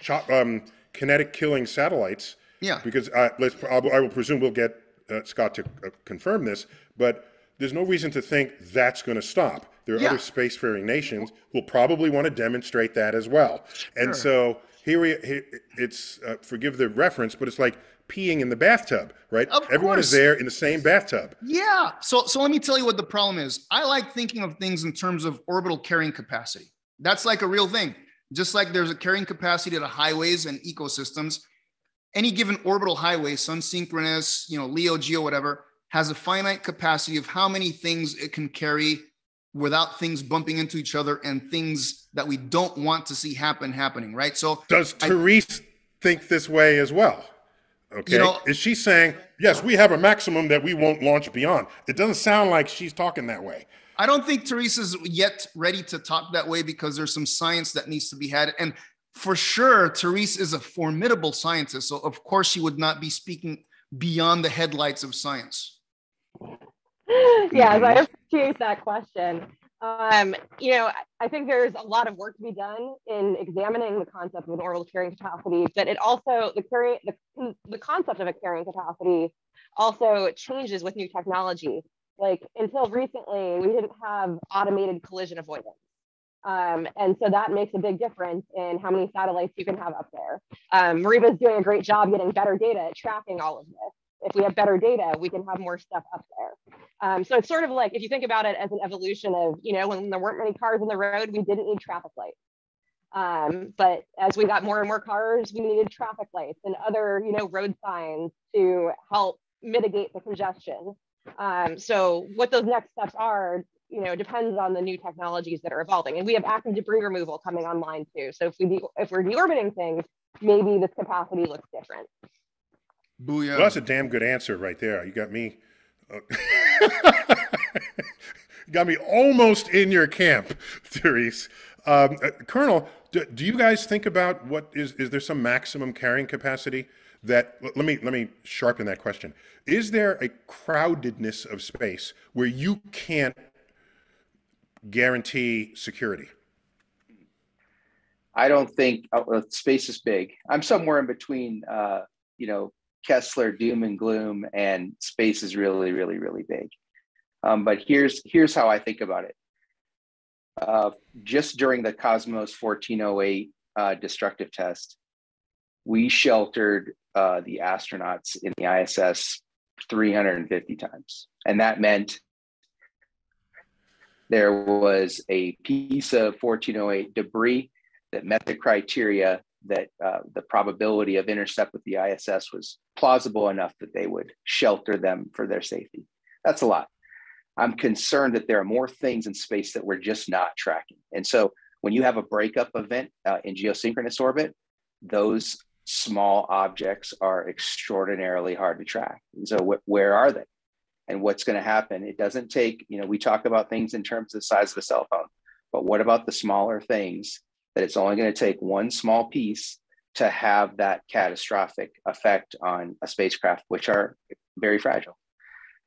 chop, um, kinetic killing satellites, yeah. because uh, let's, I will presume we'll get uh, Scott to uh, confirm this, but there's no reason to think that's going to stop. There are Yeah. other spacefaring nations who will probably want to demonstrate that as well. Sure. And so here we, here, it's uh, forgive the reference, but it's like peeing in the bathtub, right? Of Everyone is there in the same bathtub. Yeah. So so let me tell you what the problem is. I like thinking of things in terms of orbital carrying capacity. That's like a real thing. Just like there's a carrying capacity to highways and ecosystems, any given orbital highway, sun synchronous, you know, Leo, Geo, whatever, has a finite capacity of how many things it can carry without things bumping into each other and things that we don't want to see happen happening, right? So Does I- Therese think this way as well? Okay. know- is she saying, yes, we have a maximum that we won't launch beyond? It doesn't sound like she's talking that way. I don't think Teresa's yet ready to talk that way because there's some science that needs to be had. And for sure, Therese is a formidable scientist. So, of course, she would not be speaking beyond the headlights of science. [laughs] yes, I appreciate that question. Um, you know, I- I think there's a lot of work to be done in examining the concept of an orbital carrying capacity, but it also the carrying the, the concept of a carrying capacity also changes with new technology. Like until recently, we didn't have automated collision avoidance. Um, and so that makes a big difference in how many satellites you can have up there. Um, Moriba's doing a great job getting better data at tracking all of this. If we have better data, we can have more stuff up there. Um, so it's sort of like if you think about it as an evolution of, you know, when there weren't many cars on the road, we didn't need traffic lights. Um, but as we got more and more cars, we needed traffic lights and other, you know, road signs to help mitigate the congestion. Um, so what those next steps are, you know, depends on the new technologies that are evolving. And we have active debris removal coming online too. So if we de- if we're deorbiting things, maybe this capacity looks different. Booyah. Well, that's a damn good answer right there. You got me. uh, you [laughs] got me almost in your camp, [laughs] Therese. Um, uh, Colonel, do, do you guys think about what is is there some maximum carrying capacity that? Let me let me sharpen that question. Is there a crowdedness of space where you can't guarantee security? I don't think oh, uh, space is big. I'm somewhere in between, uh, you know, Kessler doom and gloom, and space is really, really, really big. Um, but here's here's how I think about it. Uh, just during the Cosmos 1408 uh, destructive test, we sheltered uh, the astronauts in the ISS 350 times, and that meant there was a piece of 1408 debris that met the criteria that uh, the probability of intercept with the ISS was plausible enough that they would shelter them for their safety. That's a lot. I'm concerned that there are more things in space that we're just not tracking. And so when you have a breakup event uh, in geosynchronous orbit, those small objects are extraordinarily hard to track. And so wh- where are they? And what's going to happen? It doesn't take, you know, we talk about things in terms of the size of a cell phone, but what about the smaller things that it's only going to take one small piece to have that catastrophic effect on a spacecraft, which are very fragile.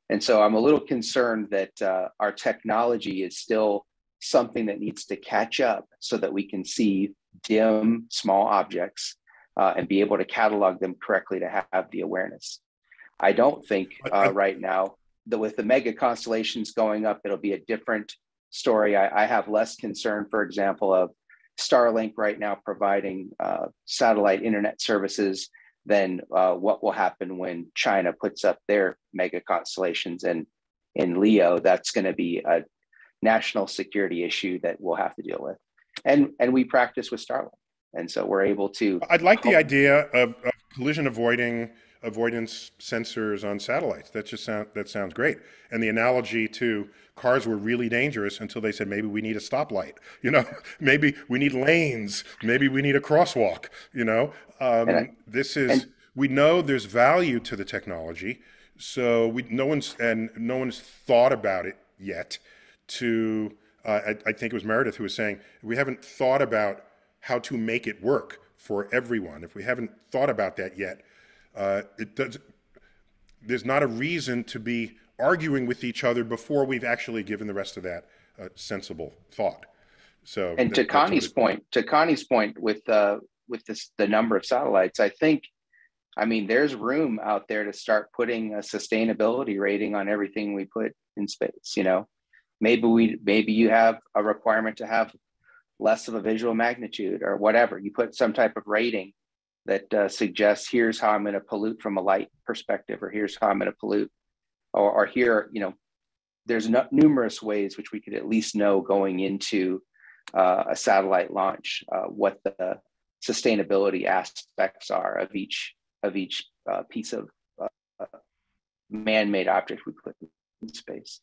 And so I'm a little concerned that uh, our technology is still something that needs to catch up so that we can see dim, small objects uh, and be able to catalog them correctly to have the awareness. I don't think uh, right now that with the mega constellations going up, it'll be a different story. I, I have less concern, for example, of Starlink right now providing uh, satellite internet services, then uh, what will happen when China puts up their mega constellations in, in LEO? That's going to be a national security issue that we'll have to deal with. And, and we practice with Starlink. And so we're able to. I'd like the idea of, of collision avoiding avoidance sensors on satellites. That just sound that sounds great. And the analogy to cars were really dangerous until they said maybe we need a stoplight. [laughs] You know, maybe we need lanes. Maybe we need a crosswalk. You know, um, I, this is and, we know there's value to the technology. So we no one's and no one's thought about it yet. To uh, I, I think it was Meredith who was saying we haven't thought about how to make it work for everyone. If we haven't thought about that yet, uh, it does. There's not a reason to be arguing with each other before we've actually given the rest of that uh, sensible thought. So, and to Connie's point, to Connie's point with uh, with this the number of satellites, I think, I mean, there's room out there to start putting a sustainability rating on everything we put in space. You know, maybe we maybe you have a requirement to have less of a visual magnitude or whatever. You put some type of rating that uh, suggests here's how I'm going to pollute from a light perspective, or here's how I'm going to pollute, or, or here, you know, there's numerous ways which we could at least know going into uh, a satellite launch uh, what the sustainability aspects are of each of each uh, piece of uh, man-made object we put in space.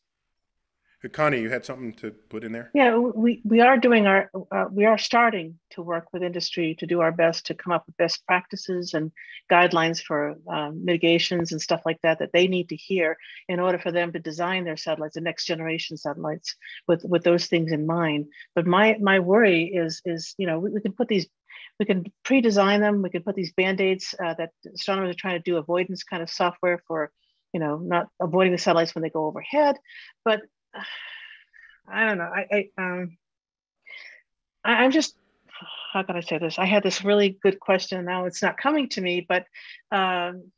Connie, you had something to put in there? Yeah, we, we are doing our, uh, we are starting to work with industry to do our best to come up with best practices and guidelines for um, mitigations and stuff like that that they need to hear in order for them to design their satellites, the next generation satellites, with with those things in mind. But my my worry is is you know we, we can put these we can pre-design them. We can put these band-aids uh, that astronomers are trying to do avoidance kind of software for you know, not avoiding the satellites when they go overhead. But [sighs] I don't know. I, I um, I, am just how can I say this? I had this really good question. Now it's not coming to me, but um,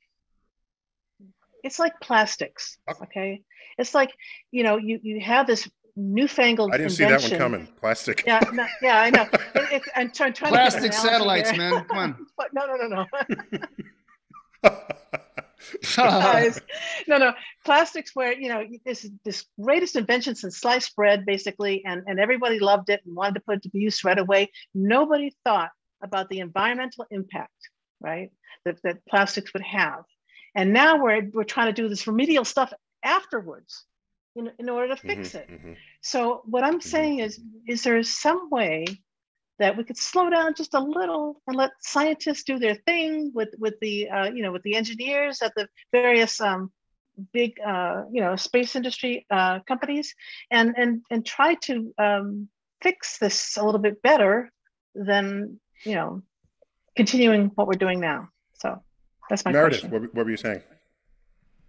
it's like plastics. Okay, it's like you know, you you have this newfangled. I didn't invention. see that one coming. Plastic. Yeah, no, yeah, I know. [laughs] It, it, I'm trying, trying plastic satellites, here. man. Come on. [laughs] but no, no, no, no. [laughs] [laughs] no, no, plastics where you know this this greatest invention since sliced bread, basically, and and everybody loved it and wanted to put it to use right away. Nobody thought about the environmental impact, right? That that plastics would have, and now we're we're trying to do this remedial stuff afterwards, in in order to fix mm-hmm, it. Mm-hmm. So what I'm mm-hmm. saying is, is there some way that we could slow down just a little and let scientists do their thing with with the uh, you know with the engineers at the various um, big uh, you know space industry uh, companies and and and try to um, fix this a little bit better than you know continuing what we're doing now. So that's my Meredith. Question. What, what were you saying?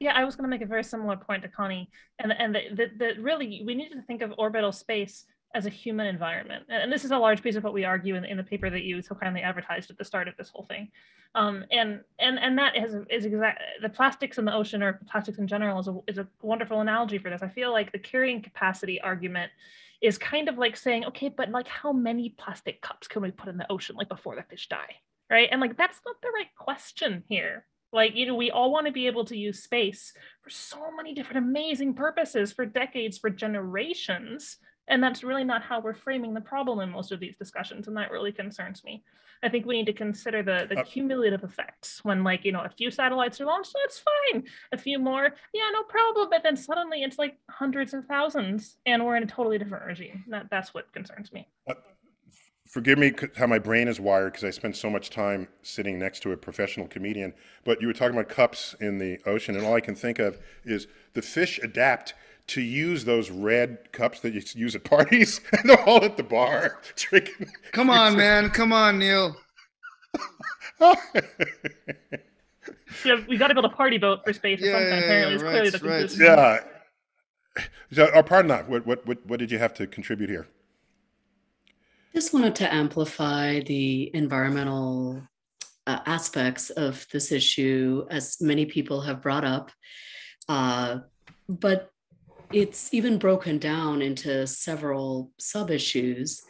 Yeah, I was going to make a very similar point to Connie, and and that really we need to think of orbital space as a human environment. And this is a large piece of what we argue in, in the paper that you so kindly advertised at the start of this whole thing. Um, and and and that is is exact the plastics in the ocean or plastics in general is a, is a wonderful analogy for this. I feel like the carrying capacity argument is kind of like saying, okay, but like how many plastic cups can we put in the ocean like before the fish die? Right. And like that's not the right question here. Like, you know, we all want to be able to use space for so many different amazing purposes for decades, for generations and that's really not how we're framing the problem in most of these discussions. And that really concerns me. I think we need to consider the, the uh, cumulative effects when like, you know, a few satellites are launched, that's fine. A few more, yeah, no problem. But then suddenly it's like hundreds of thousands and we're in a totally different regime. That, that's what concerns me. Uh, forgive me how my brain is wired because I spent so much time sitting next to a professional comedian. But you were talking about cups in the ocean, and all I can think of is the fish adapt to use those red cups that you use at parties, [laughs] and they're all at the bar [laughs] drinking. Come on, man! Come on, Neil. [laughs] yeah, we got to build a party boat for space. Yeah, yeah, Apparently, it's right, clearly the right. Yeah. So, oh, pardon that. What, what, what, what did you have to contribute here? Just wanted to amplify the environmental uh, aspects of this issue, as many people have brought up. Uh, but it's even broken down into several sub issues.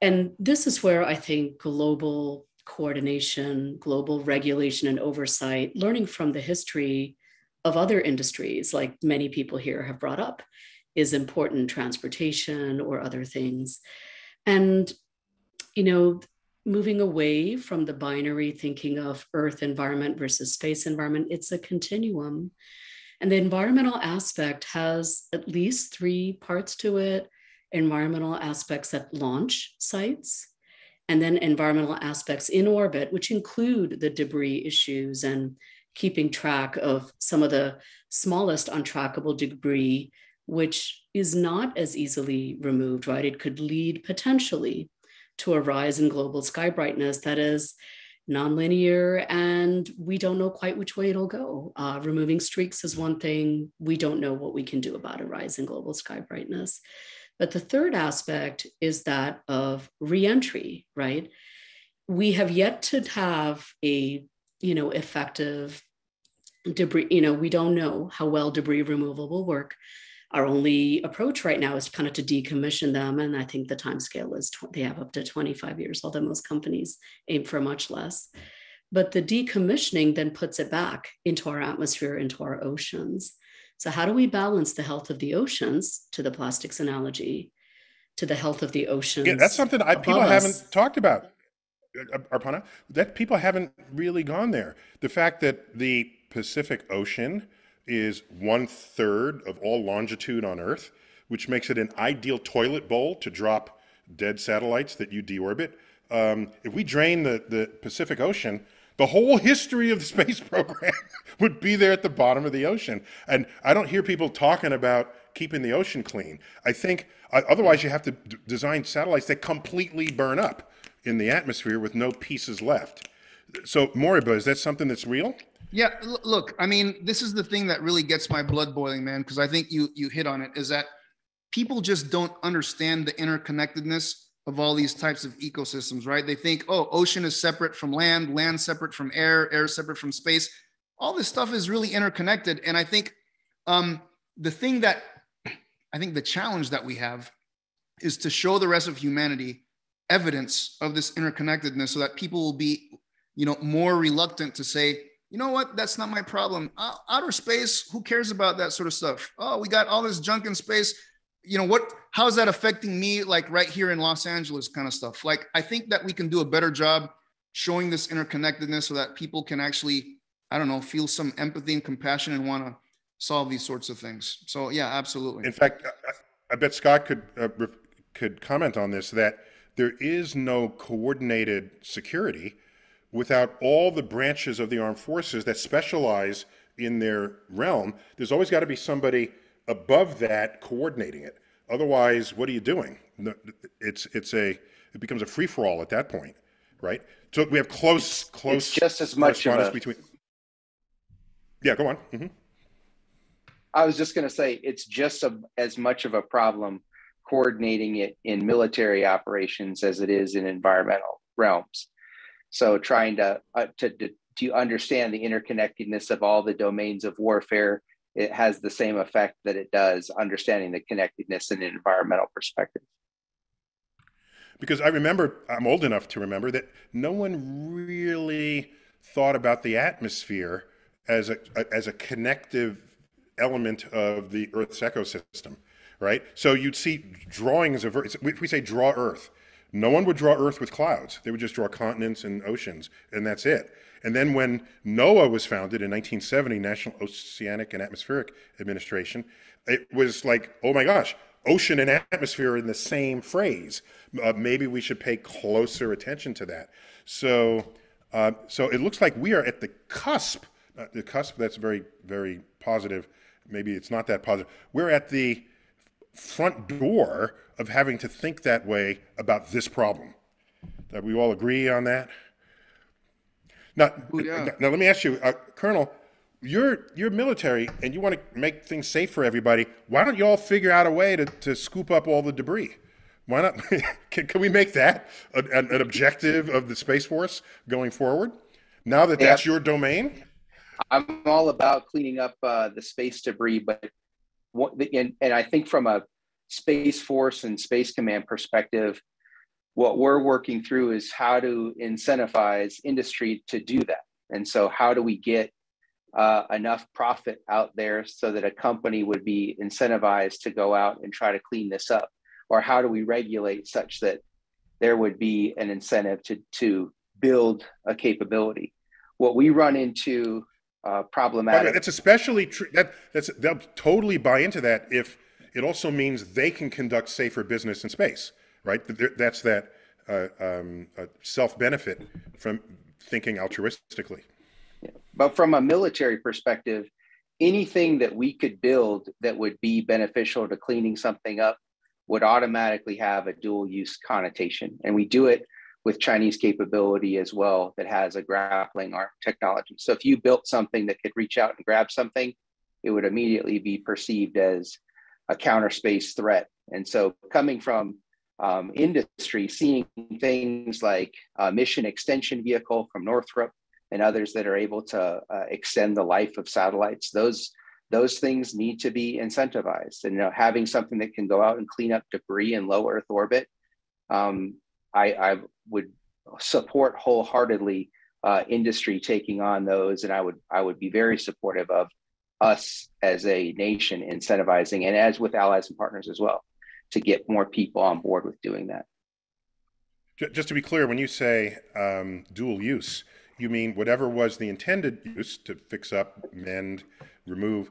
And this is where I think global coordination, global regulation, and oversight, learning from the history of other industries, like many people here have brought up, is important, transportation or other things. And, you know, moving away from the binary thinking of earth environment versus space environment, it's a continuum. And the environmental aspect has at least three parts to it environmental aspects at launch sites, and then environmental aspects in orbit, which include the debris issues and keeping track of some of the smallest untrackable debris, which is not as easily removed, right? It could lead potentially to a rise in global sky brightness that is nonlinear and we don't know quite which way it'll go. Uh, removing streaks is one thing. We don't know what we can do about a rise in global sky brightness. But the third aspect is that of reentry, right? We have yet to have a, you know, effective debris, you know, we don't know how well debris removal will work our only approach right now is kind of to decommission them. And I think the time scale is tw- they have up to 25 years, although most companies aim for much less. But the decommissioning then puts it back into our atmosphere, into our oceans. So, how do we balance the health of the oceans, to the plastics analogy, to the health of the oceans? Yeah, that's something I, people us? haven't talked about, uh, Arpana. That people haven't really gone there. The fact that the Pacific Ocean is one third of all longitude on Earth, which makes it an ideal toilet bowl to drop dead satellites that you deorbit. Um, if we drain the, the Pacific Ocean, the whole history of the space [laughs] program would be there at the bottom of the ocean. And I don't hear people talking about keeping the ocean clean. I think uh, otherwise you have to design satellites that completely burn up in the atmosphere with no pieces left. So, Moriba, is that something that's real? Yeah, look, I mean, this is the thing that really gets my blood boiling, man, because I think you you hit on it is that people just don't understand the interconnectedness of all these types of ecosystems, right? They think, "Oh, ocean is separate from land, land separate from air, air separate from space." All this stuff is really interconnected, and I think um, the thing that I think the challenge that we have is to show the rest of humanity evidence of this interconnectedness so that people will be, you know, more reluctant to say, you know what? That's not my problem. Uh, outer space, who cares about that sort of stuff? Oh, we got all this junk in space. You know what? How is that affecting me, like right here in Los Angeles, kind of stuff? Like, I think that we can do a better job showing this interconnectedness so that people can actually, I don't know, feel some empathy and compassion and want to solve these sorts of things. So, yeah, absolutely. In fact, I, I bet Scott could uh, could comment on this that there is no coordinated security without all the branches of the armed forces that specialize in their realm, there's always got to be somebody above that coordinating it. Otherwise, what are you doing? It's it's a it becomes a free for all at that point, right? So we have close close. It's just as much of a, between. Yeah, go on. Mm-hmm. I was just going to say it's just a, as much of a problem coordinating it in military operations as it is in environmental realms. So trying to, uh, to, to understand the interconnectedness of all the domains of warfare, it has the same effect that it does understanding the connectedness in an environmental perspective. Because I remember, I'm old enough to remember that no one really thought about the atmosphere as a, as a connective element of the Earth's ecosystem, right? So you'd see drawings of Earth. If we say draw Earth, no one would draw Earth with clouds. They would just draw continents and oceans, and that's it. And then when NOAA was founded in 1970, National Oceanic and Atmospheric Administration, it was like, oh my gosh, ocean and atmosphere in the same phrase. Uh, maybe we should pay closer attention to that. So, uh, so it looks like we are at the cusp. Uh, the cusp. That's very, very positive. Maybe it's not that positive. We're at the front door of having to think that way about this problem. That we all agree on that? Now, Ooh, yeah. now let me ask you, uh, Colonel, you're, you're military and you want to make things safe for everybody. Why don't you all figure out a way to, to scoop up all the debris? Why not? [laughs] can, can we make that a, an, objective of the Space Force going forward? Now that that's your domain? I'm all about cleaning up uh, the space debris, but what, and, and I think from a Space Force and Space Command perspective, what we're working through is how to incentivize industry to do that. And so, how do we get uh, enough profit out there so that a company would be incentivized to go out and try to clean this up? Or how do we regulate such that there would be an incentive to, to build a capability? What we run into uh, problematic. That's especially true. That that's they'll totally buy into that if it also means they can conduct safer business in space, right? That's that uh, um, self benefit from thinking altruistically. Yeah. But from a military perspective, anything that we could build that would be beneficial to cleaning something up would automatically have a dual use connotation. And we do it with Chinese capability as well that has a grappling arm technology. So if you built something that could reach out and grab something, it would immediately be perceived as a counter space threat. And so coming from um, industry, seeing things like a mission extension vehicle from Northrop and others that are able to uh, extend the life of satellites, those those things need to be incentivized. And you know, having something that can go out and clean up debris in low Earth orbit, um, I, I, would support wholeheartedly uh, industry taking on those, and I would I would be very supportive of us as a nation incentivizing, and as with allies and partners as well, to get more people on board with doing that. Just to be clear, when you say um, dual use, you mean whatever was the intended use to fix up, mend, remove.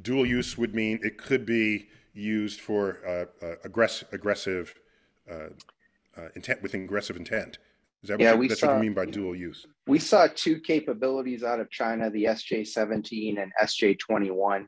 Dual use would mean it could be used for uh, uh, aggress- aggressive uh, uh intent with aggressive intent. Is that yeah, what, you, that's saw, what you mean by dual use? We saw two capabilities out of China, the SJ-17 and SJ-21.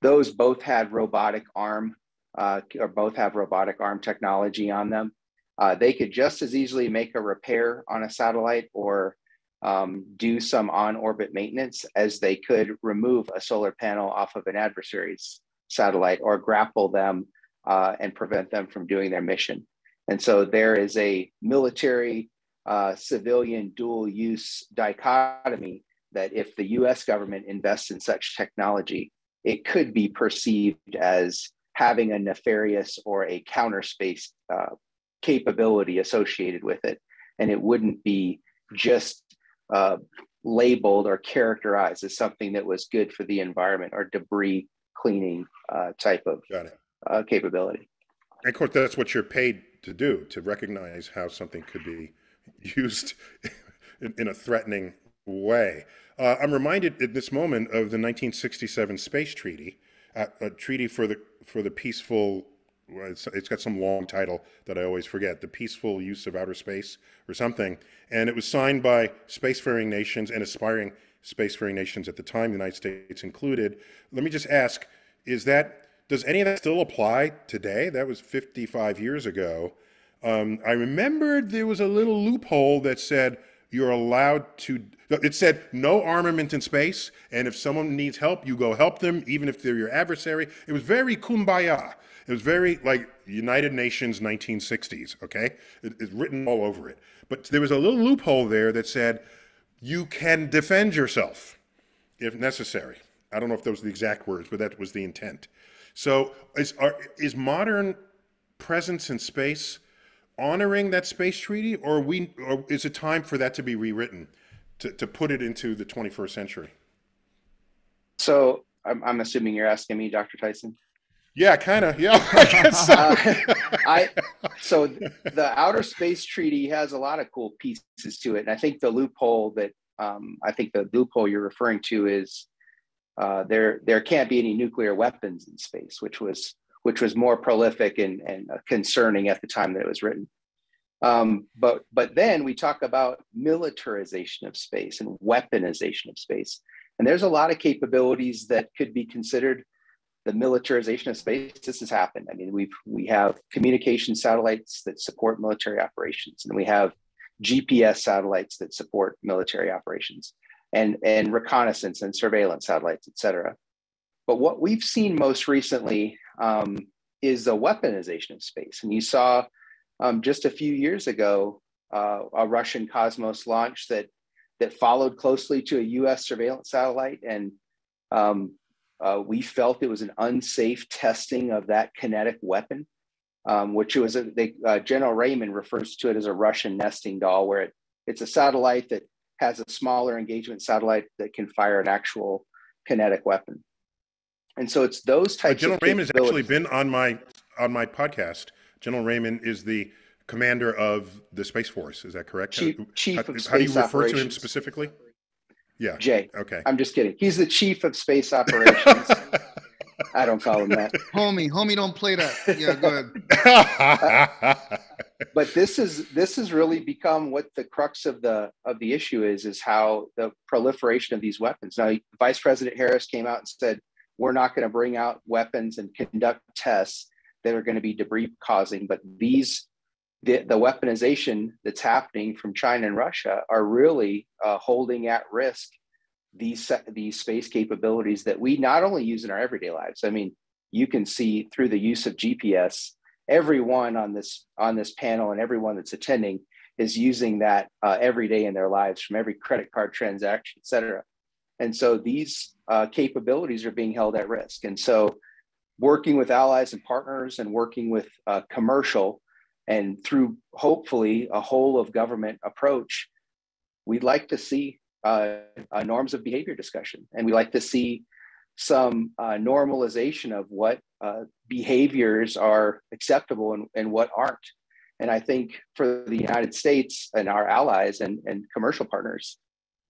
Those both had robotic arm, uh, or both have robotic arm technology on them. Uh, they could just as easily make a repair on a satellite or um, do some on-orbit maintenance as they could remove a solar panel off of an adversary's satellite or grapple them uh, and prevent them from doing their mission. And so there is a military uh, civilian dual use dichotomy that if the US government invests in such technology, it could be perceived as having a nefarious or a counter space uh, capability associated with it. And it wouldn't be just uh, labeled or characterized as something that was good for the environment or debris cleaning uh, type of uh, capability. And of course, that's what you're paid to do to recognize how something could be used [laughs] in, in a threatening way. Uh, I'm reminded at this moment of the 1967 Space Treaty, uh, a treaty for the for the peaceful. It's, it's got some long title that I always forget. The peaceful use of outer space or something, and it was signed by spacefaring nations and aspiring spacefaring nations at the time, the United States included. Let me just ask: Is that does any of that still apply today? That was 55 years ago. Um, I remembered there was a little loophole that said you're allowed to, it said no armament in space, and if someone needs help, you go help them, even if they're your adversary. It was very kumbaya. It was very like United Nations 1960s, okay? It, it's written all over it. But there was a little loophole there that said you can defend yourself if necessary. I don't know if those were the exact words, but that was the intent. So is, are, is modern presence in space honoring that space treaty, or we, or is it time for that to be rewritten to, to put it into the 21st century? So I'm, I'm assuming you're asking me, Dr. Tyson. Yeah, kind of. Yeah, [laughs] I so. Uh, I so the Outer Space Treaty has a lot of cool pieces to it, and I think the loophole that um, I think the loophole you're referring to is uh, there there can't be any nuclear weapons in space, which was which was more prolific and, and uh, concerning at the time that it was written. Um, but but then we talk about militarization of space and weaponization of space, and there's a lot of capabilities that could be considered the militarization of space. This has happened. I mean, we've we have communication satellites that support military operations, and we have GPS satellites that support military operations and, and reconnaissance and surveillance satellites, et cetera. But what we've seen most recently um, is the weaponization of space. And you saw um, just a few years ago uh, a Russian Cosmos launch that that followed closely to a U.S. surveillance satellite, and um, uh, we felt it was an unsafe testing of that kinetic weapon. um, which was a, they, uh, General Raymond refers to it as a Russian nesting doll, where it, it's a satellite that has a smaller engagement satellite that can fire an actual kinetic weapon. And so it's those types. Uh, types General of Raymond has actually been on my on my podcast. General Raymond is the commander of the Space Force. Is that correct? Chief, how, chief how- of how do you space refer to him specifically? Yeah. Jay, Okay. I'm just kidding. He's the chief of space operations. [laughs] I don't call him that. Homie, homie, don't play that. Yeah, go ahead. [laughs] but this is this has really become what the crux of the of the issue is is how the proliferation of these weapons. Now vice president harris came out and said we're not going to bring out weapons and conduct tests that are going to be debris causing but these the, the weaponization that's happening from china and russia are really uh, holding at risk these these space capabilities that we not only use in our everyday lives. I mean you can see through the use of gps everyone on this on this panel and everyone that's attending is using that uh, every day in their lives from every credit card transaction et cetera. And so these uh, capabilities are being held at risk. And so working with allies and partners and working with uh, commercial and through hopefully a whole of government approach we'd like to see uh, norms of behavior discussion. And we like to see some uh, normalization of what uh, behaviors are acceptable and, and what aren't. And I think for the United States and our allies and, and commercial partners,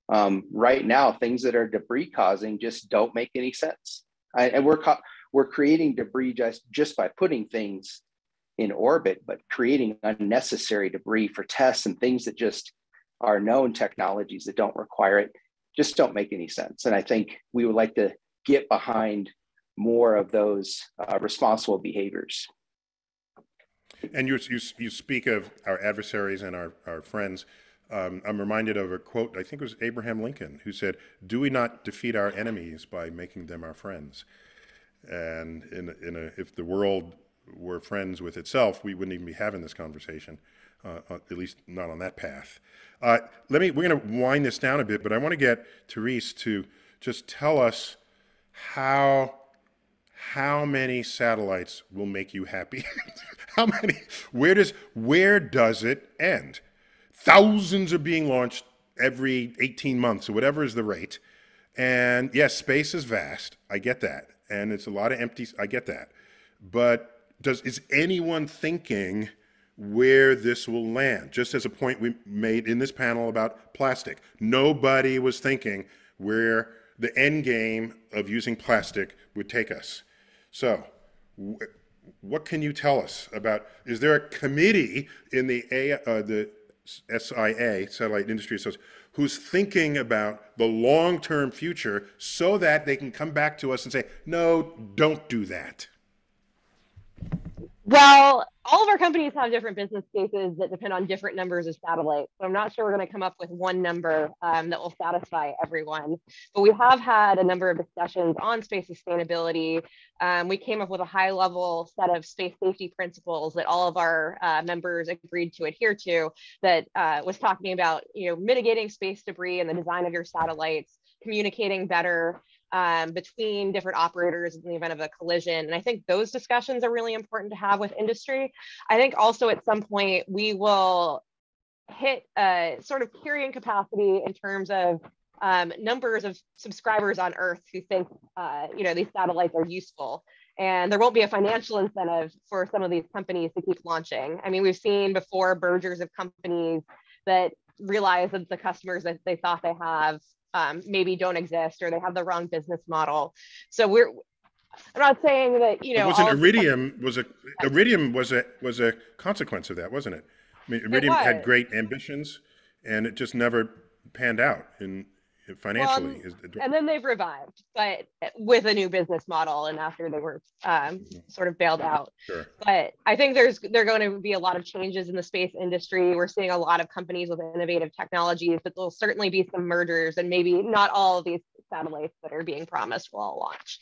um, right now, things that are debris causing just don't make any sense. I, and we're, co- we're creating debris just, just by putting things in orbit, but creating unnecessary debris for tests and things that just are known technologies that don't require it just don't make any sense. And I think we would like to get behind more of those uh, responsible behaviors. And you, you, you speak of our adversaries and our, our friends. Um, I'm reminded of a quote, I think it was Abraham Lincoln, who said, Do we not defeat our enemies by making them our friends? And in, in a, if the world were friends with itself, we wouldn't even be having this conversation, uh, at least not on that path. Uh, let me, we're going to wind this down a bit, but I want to get Therese to just tell us how how many satellites will make you happy? [laughs] how many? Where does where does it end? Thousands are being launched every 18 months or whatever is the rate. And yes, space is vast. I get that. And it's a lot of empty I get that. But does is anyone thinking where this will land? Just as a point we made in this panel about plastic. Nobody was thinking where the end game of using plastic would take us. So, wh- what can you tell us about? Is there a committee in the A, uh, the SIA Satellite Industry Association who's thinking about the long-term future so that they can come back to us and say, "No, don't do that." Well, all of our companies have different business cases that depend on different numbers of satellites. So I'm not sure we're going to come up with one number um, that will satisfy everyone. But we have had a number of discussions on space sustainability. Um, we came up with a high level set of space safety principles that all of our uh, members agreed to adhere to that uh, was talking about you know, mitigating space debris and the design of your satellites, communicating better, um, between different operators in the event of a collision. And I think those discussions are really important to have with industry. I think also at some point we will hit a sort of carrying capacity in terms of um, numbers of subscribers on Earth who think uh, you know these satellites are useful. And there won't be a financial incentive for some of these companies to keep launching. I mean, we've seen before mergers of companies that realize that the customers that they thought they have um, maybe don't exist or they have the wrong business model. So we're, I'm not saying that, you know, It wasn't all of the- Iridium was a Iridium was a was a consequence of that, wasn't it? I mean, Iridium had great ambitions, and it just never panned out in financially. Is- and then they've revived, but with a new business model and after they were um, sort of bailed out. Sure. But I think there's there are going to be a lot of changes in the space industry. We're seeing a lot of companies with innovative technologies, but there'll certainly be some mergers and maybe not all of these satellites that are being promised will all launch.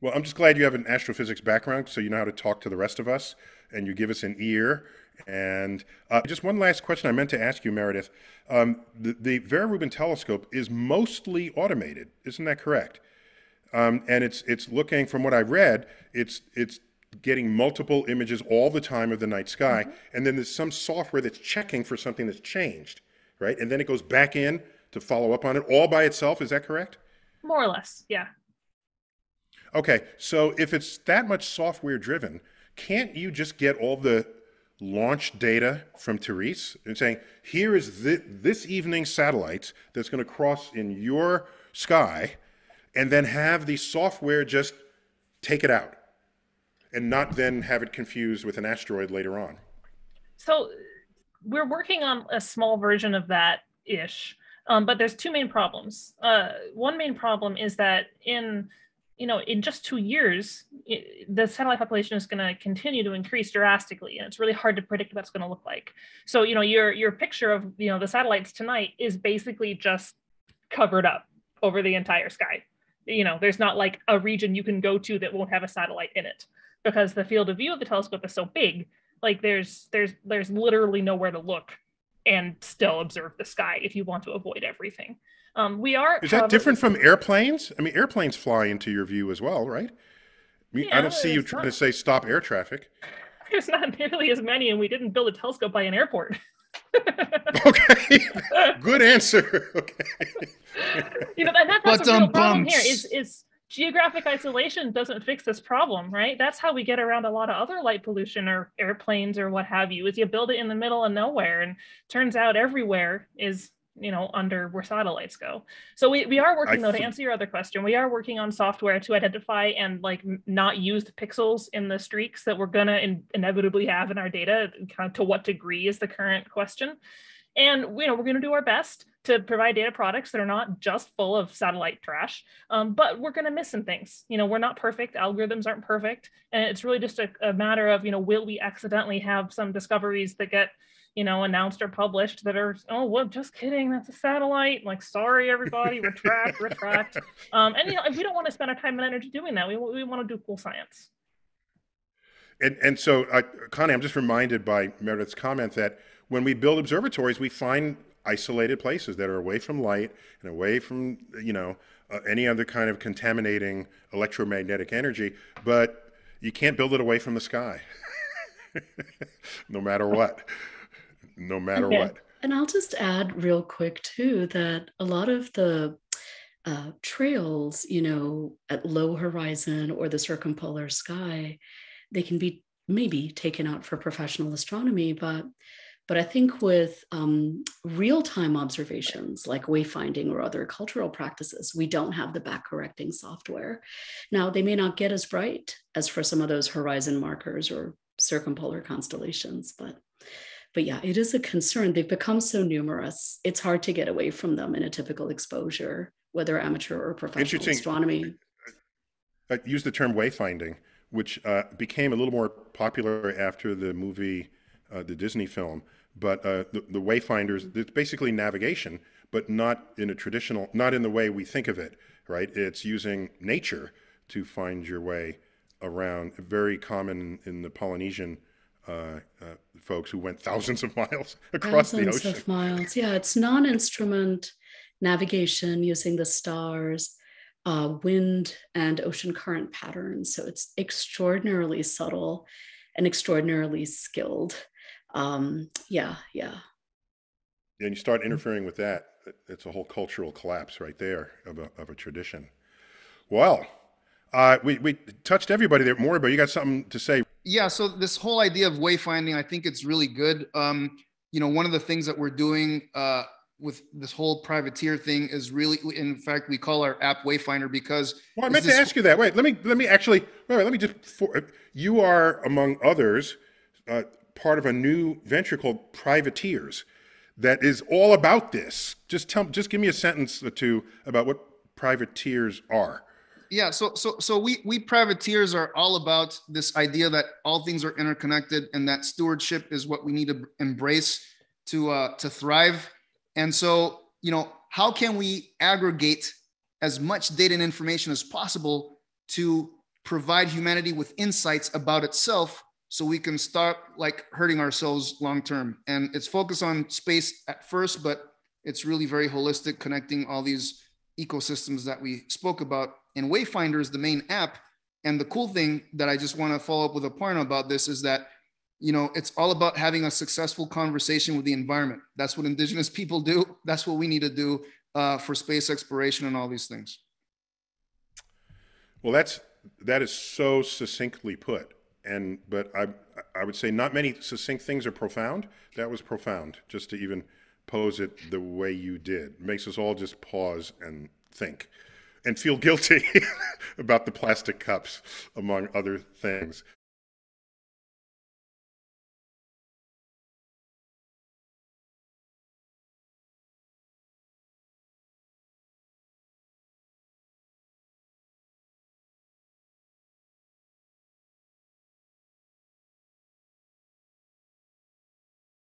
Well, I'm just glad you have an astrophysics background, so you know how to talk to the rest of us, and you give us an ear. And uh, just one last question I meant to ask you, Meredith. Um, the, the Vera Rubin telescope is mostly automated, isn't that correct? Um, and it's it's looking, from what I read, it's it's getting multiple images all the time of the night sky, mm-hmm. and then there's some software that's checking for something that's changed, right? And then it goes back in to follow up on it all by itself. Is that correct? More or less, yeah. Okay, so if it's that much software driven, can't you just get all the launch data from Therese and saying, here is this, this evening's satellites that's going to cross in your sky, and then have the software just take it out and not then have it confused with an asteroid later on? So we're working on a small version of that ish. Um, but there's two main problems. Uh, one main problem is that in you know, in just two years, it, the satellite population is going to continue to increase drastically, and it's really hard to predict what that's going to look like. So, you know, your your picture of you know the satellites tonight is basically just covered up over the entire sky. You know, there's not like a region you can go to that won't have a satellite in it because the field of view of the telescope is so big. Like there's there's there's literally nowhere to look and still observe the sky if you want to avoid everything. Um, we are. Is that different from airplanes? I mean, airplanes fly into your view as well, right? I, mean, yeah, I don't see you trying not, to say stop air traffic. There's not nearly as many, and we didn't build a telescope by an airport. [laughs] okay, [laughs] good answer. [laughs] Okay. you know, and that, that's but, a real um, problem bumps. here. Is is geographic isolation doesn't fix this problem, right? That's how we get around a lot of other light pollution or airplanes or what have you. Is you build it in the middle of nowhere, and turns out everywhere is you know under where satellites go so we, we are working though to answer your other question we are working on software to identify and like not use the pixels in the streaks that we're going to in- inevitably have in our data kind of to what degree is the current question and you know we're going to do our best to provide data products that are not just full of satellite trash um, but we're going to miss some things you know we're not perfect algorithms aren't perfect and it's really just a, a matter of you know will we accidentally have some discoveries that get you know, announced or published that are, oh, well, just kidding, that's a satellite. Like, sorry, everybody, retract, [laughs] retract. Um, and, you know, we don't want to spend our time and energy doing that. We, we want to do cool science. And, and so, uh, Connie, I'm just reminded by Meredith's comment that when we build observatories, we find isolated places that are away from light and away from, you know, uh, any other kind of contaminating electromagnetic energy, but you can't build it away from the sky, [laughs] no matter what no matter okay. what. And I'll just add real quick too that a lot of the uh, trails, you know, at low horizon or the circumpolar sky, they can be maybe taken out for professional astronomy, but but I think with um, real time observations like wayfinding or other cultural practices, we don't have the back correcting software. Now, they may not get as bright as for some of those horizon markers or circumpolar constellations, but but yeah, it is a concern. They've become so numerous. It's hard to get away from them in a typical exposure, whether amateur or professional astronomy. I use the term wayfinding, which uh, became a little more popular after the movie, uh, the Disney film. But uh, the, the wayfinders, it's basically navigation, but not in a traditional, not in the way we think of it, right? It's using nature to find your way around. Very common in the Polynesian uh, uh, folks who went thousands of [laughs] miles across thousands the ocean. of miles. Yeah, it's non-instrument navigation using the stars, uh, wind and ocean current patterns. So it's extraordinarily subtle and extraordinarily skilled. Um, yeah, yeah. And you start interfering with that, it's a whole cultural collapse right there of a, of a tradition. Well, uh, we, we touched everybody there. More, but you got something to say? Yeah so this whole idea of wayfinding i think it's really good. Um, you know one of the things that we're doing uh, with this whole privateer thing is really in fact we call our app wayfinder because well i meant to ask you that. Wait let me let me actually wait, wait let me just for, you are among others uh, part of a new venture called privateers that is all about this. Just tell just give me a sentence or two about what privateers are. Yeah so so so we we privateers are all about this idea that all things are interconnected and that stewardship is what we need to embrace to uh, to thrive. And so you know how can we aggregate as much data and information as possible to provide humanity with insights about itself so we can stop like hurting ourselves long term and it's focused on space at first but it's really very holistic connecting all these ecosystems that we spoke about and Wayfinder is the main app. And the cool thing that I just want to follow up with a point about this is that, you know, it's all about having a successful conversation with the environment. That's what indigenous people do. [laughs] That's what we need to do uh, for space exploration and all these things. Well, that's that is so succinctly put, and but I I would say not many succinct things are profound. That was profound, just to even pose it the way you did. It makes us all just pause and think and feel [laughs] guilty about the plastic cups, among other things.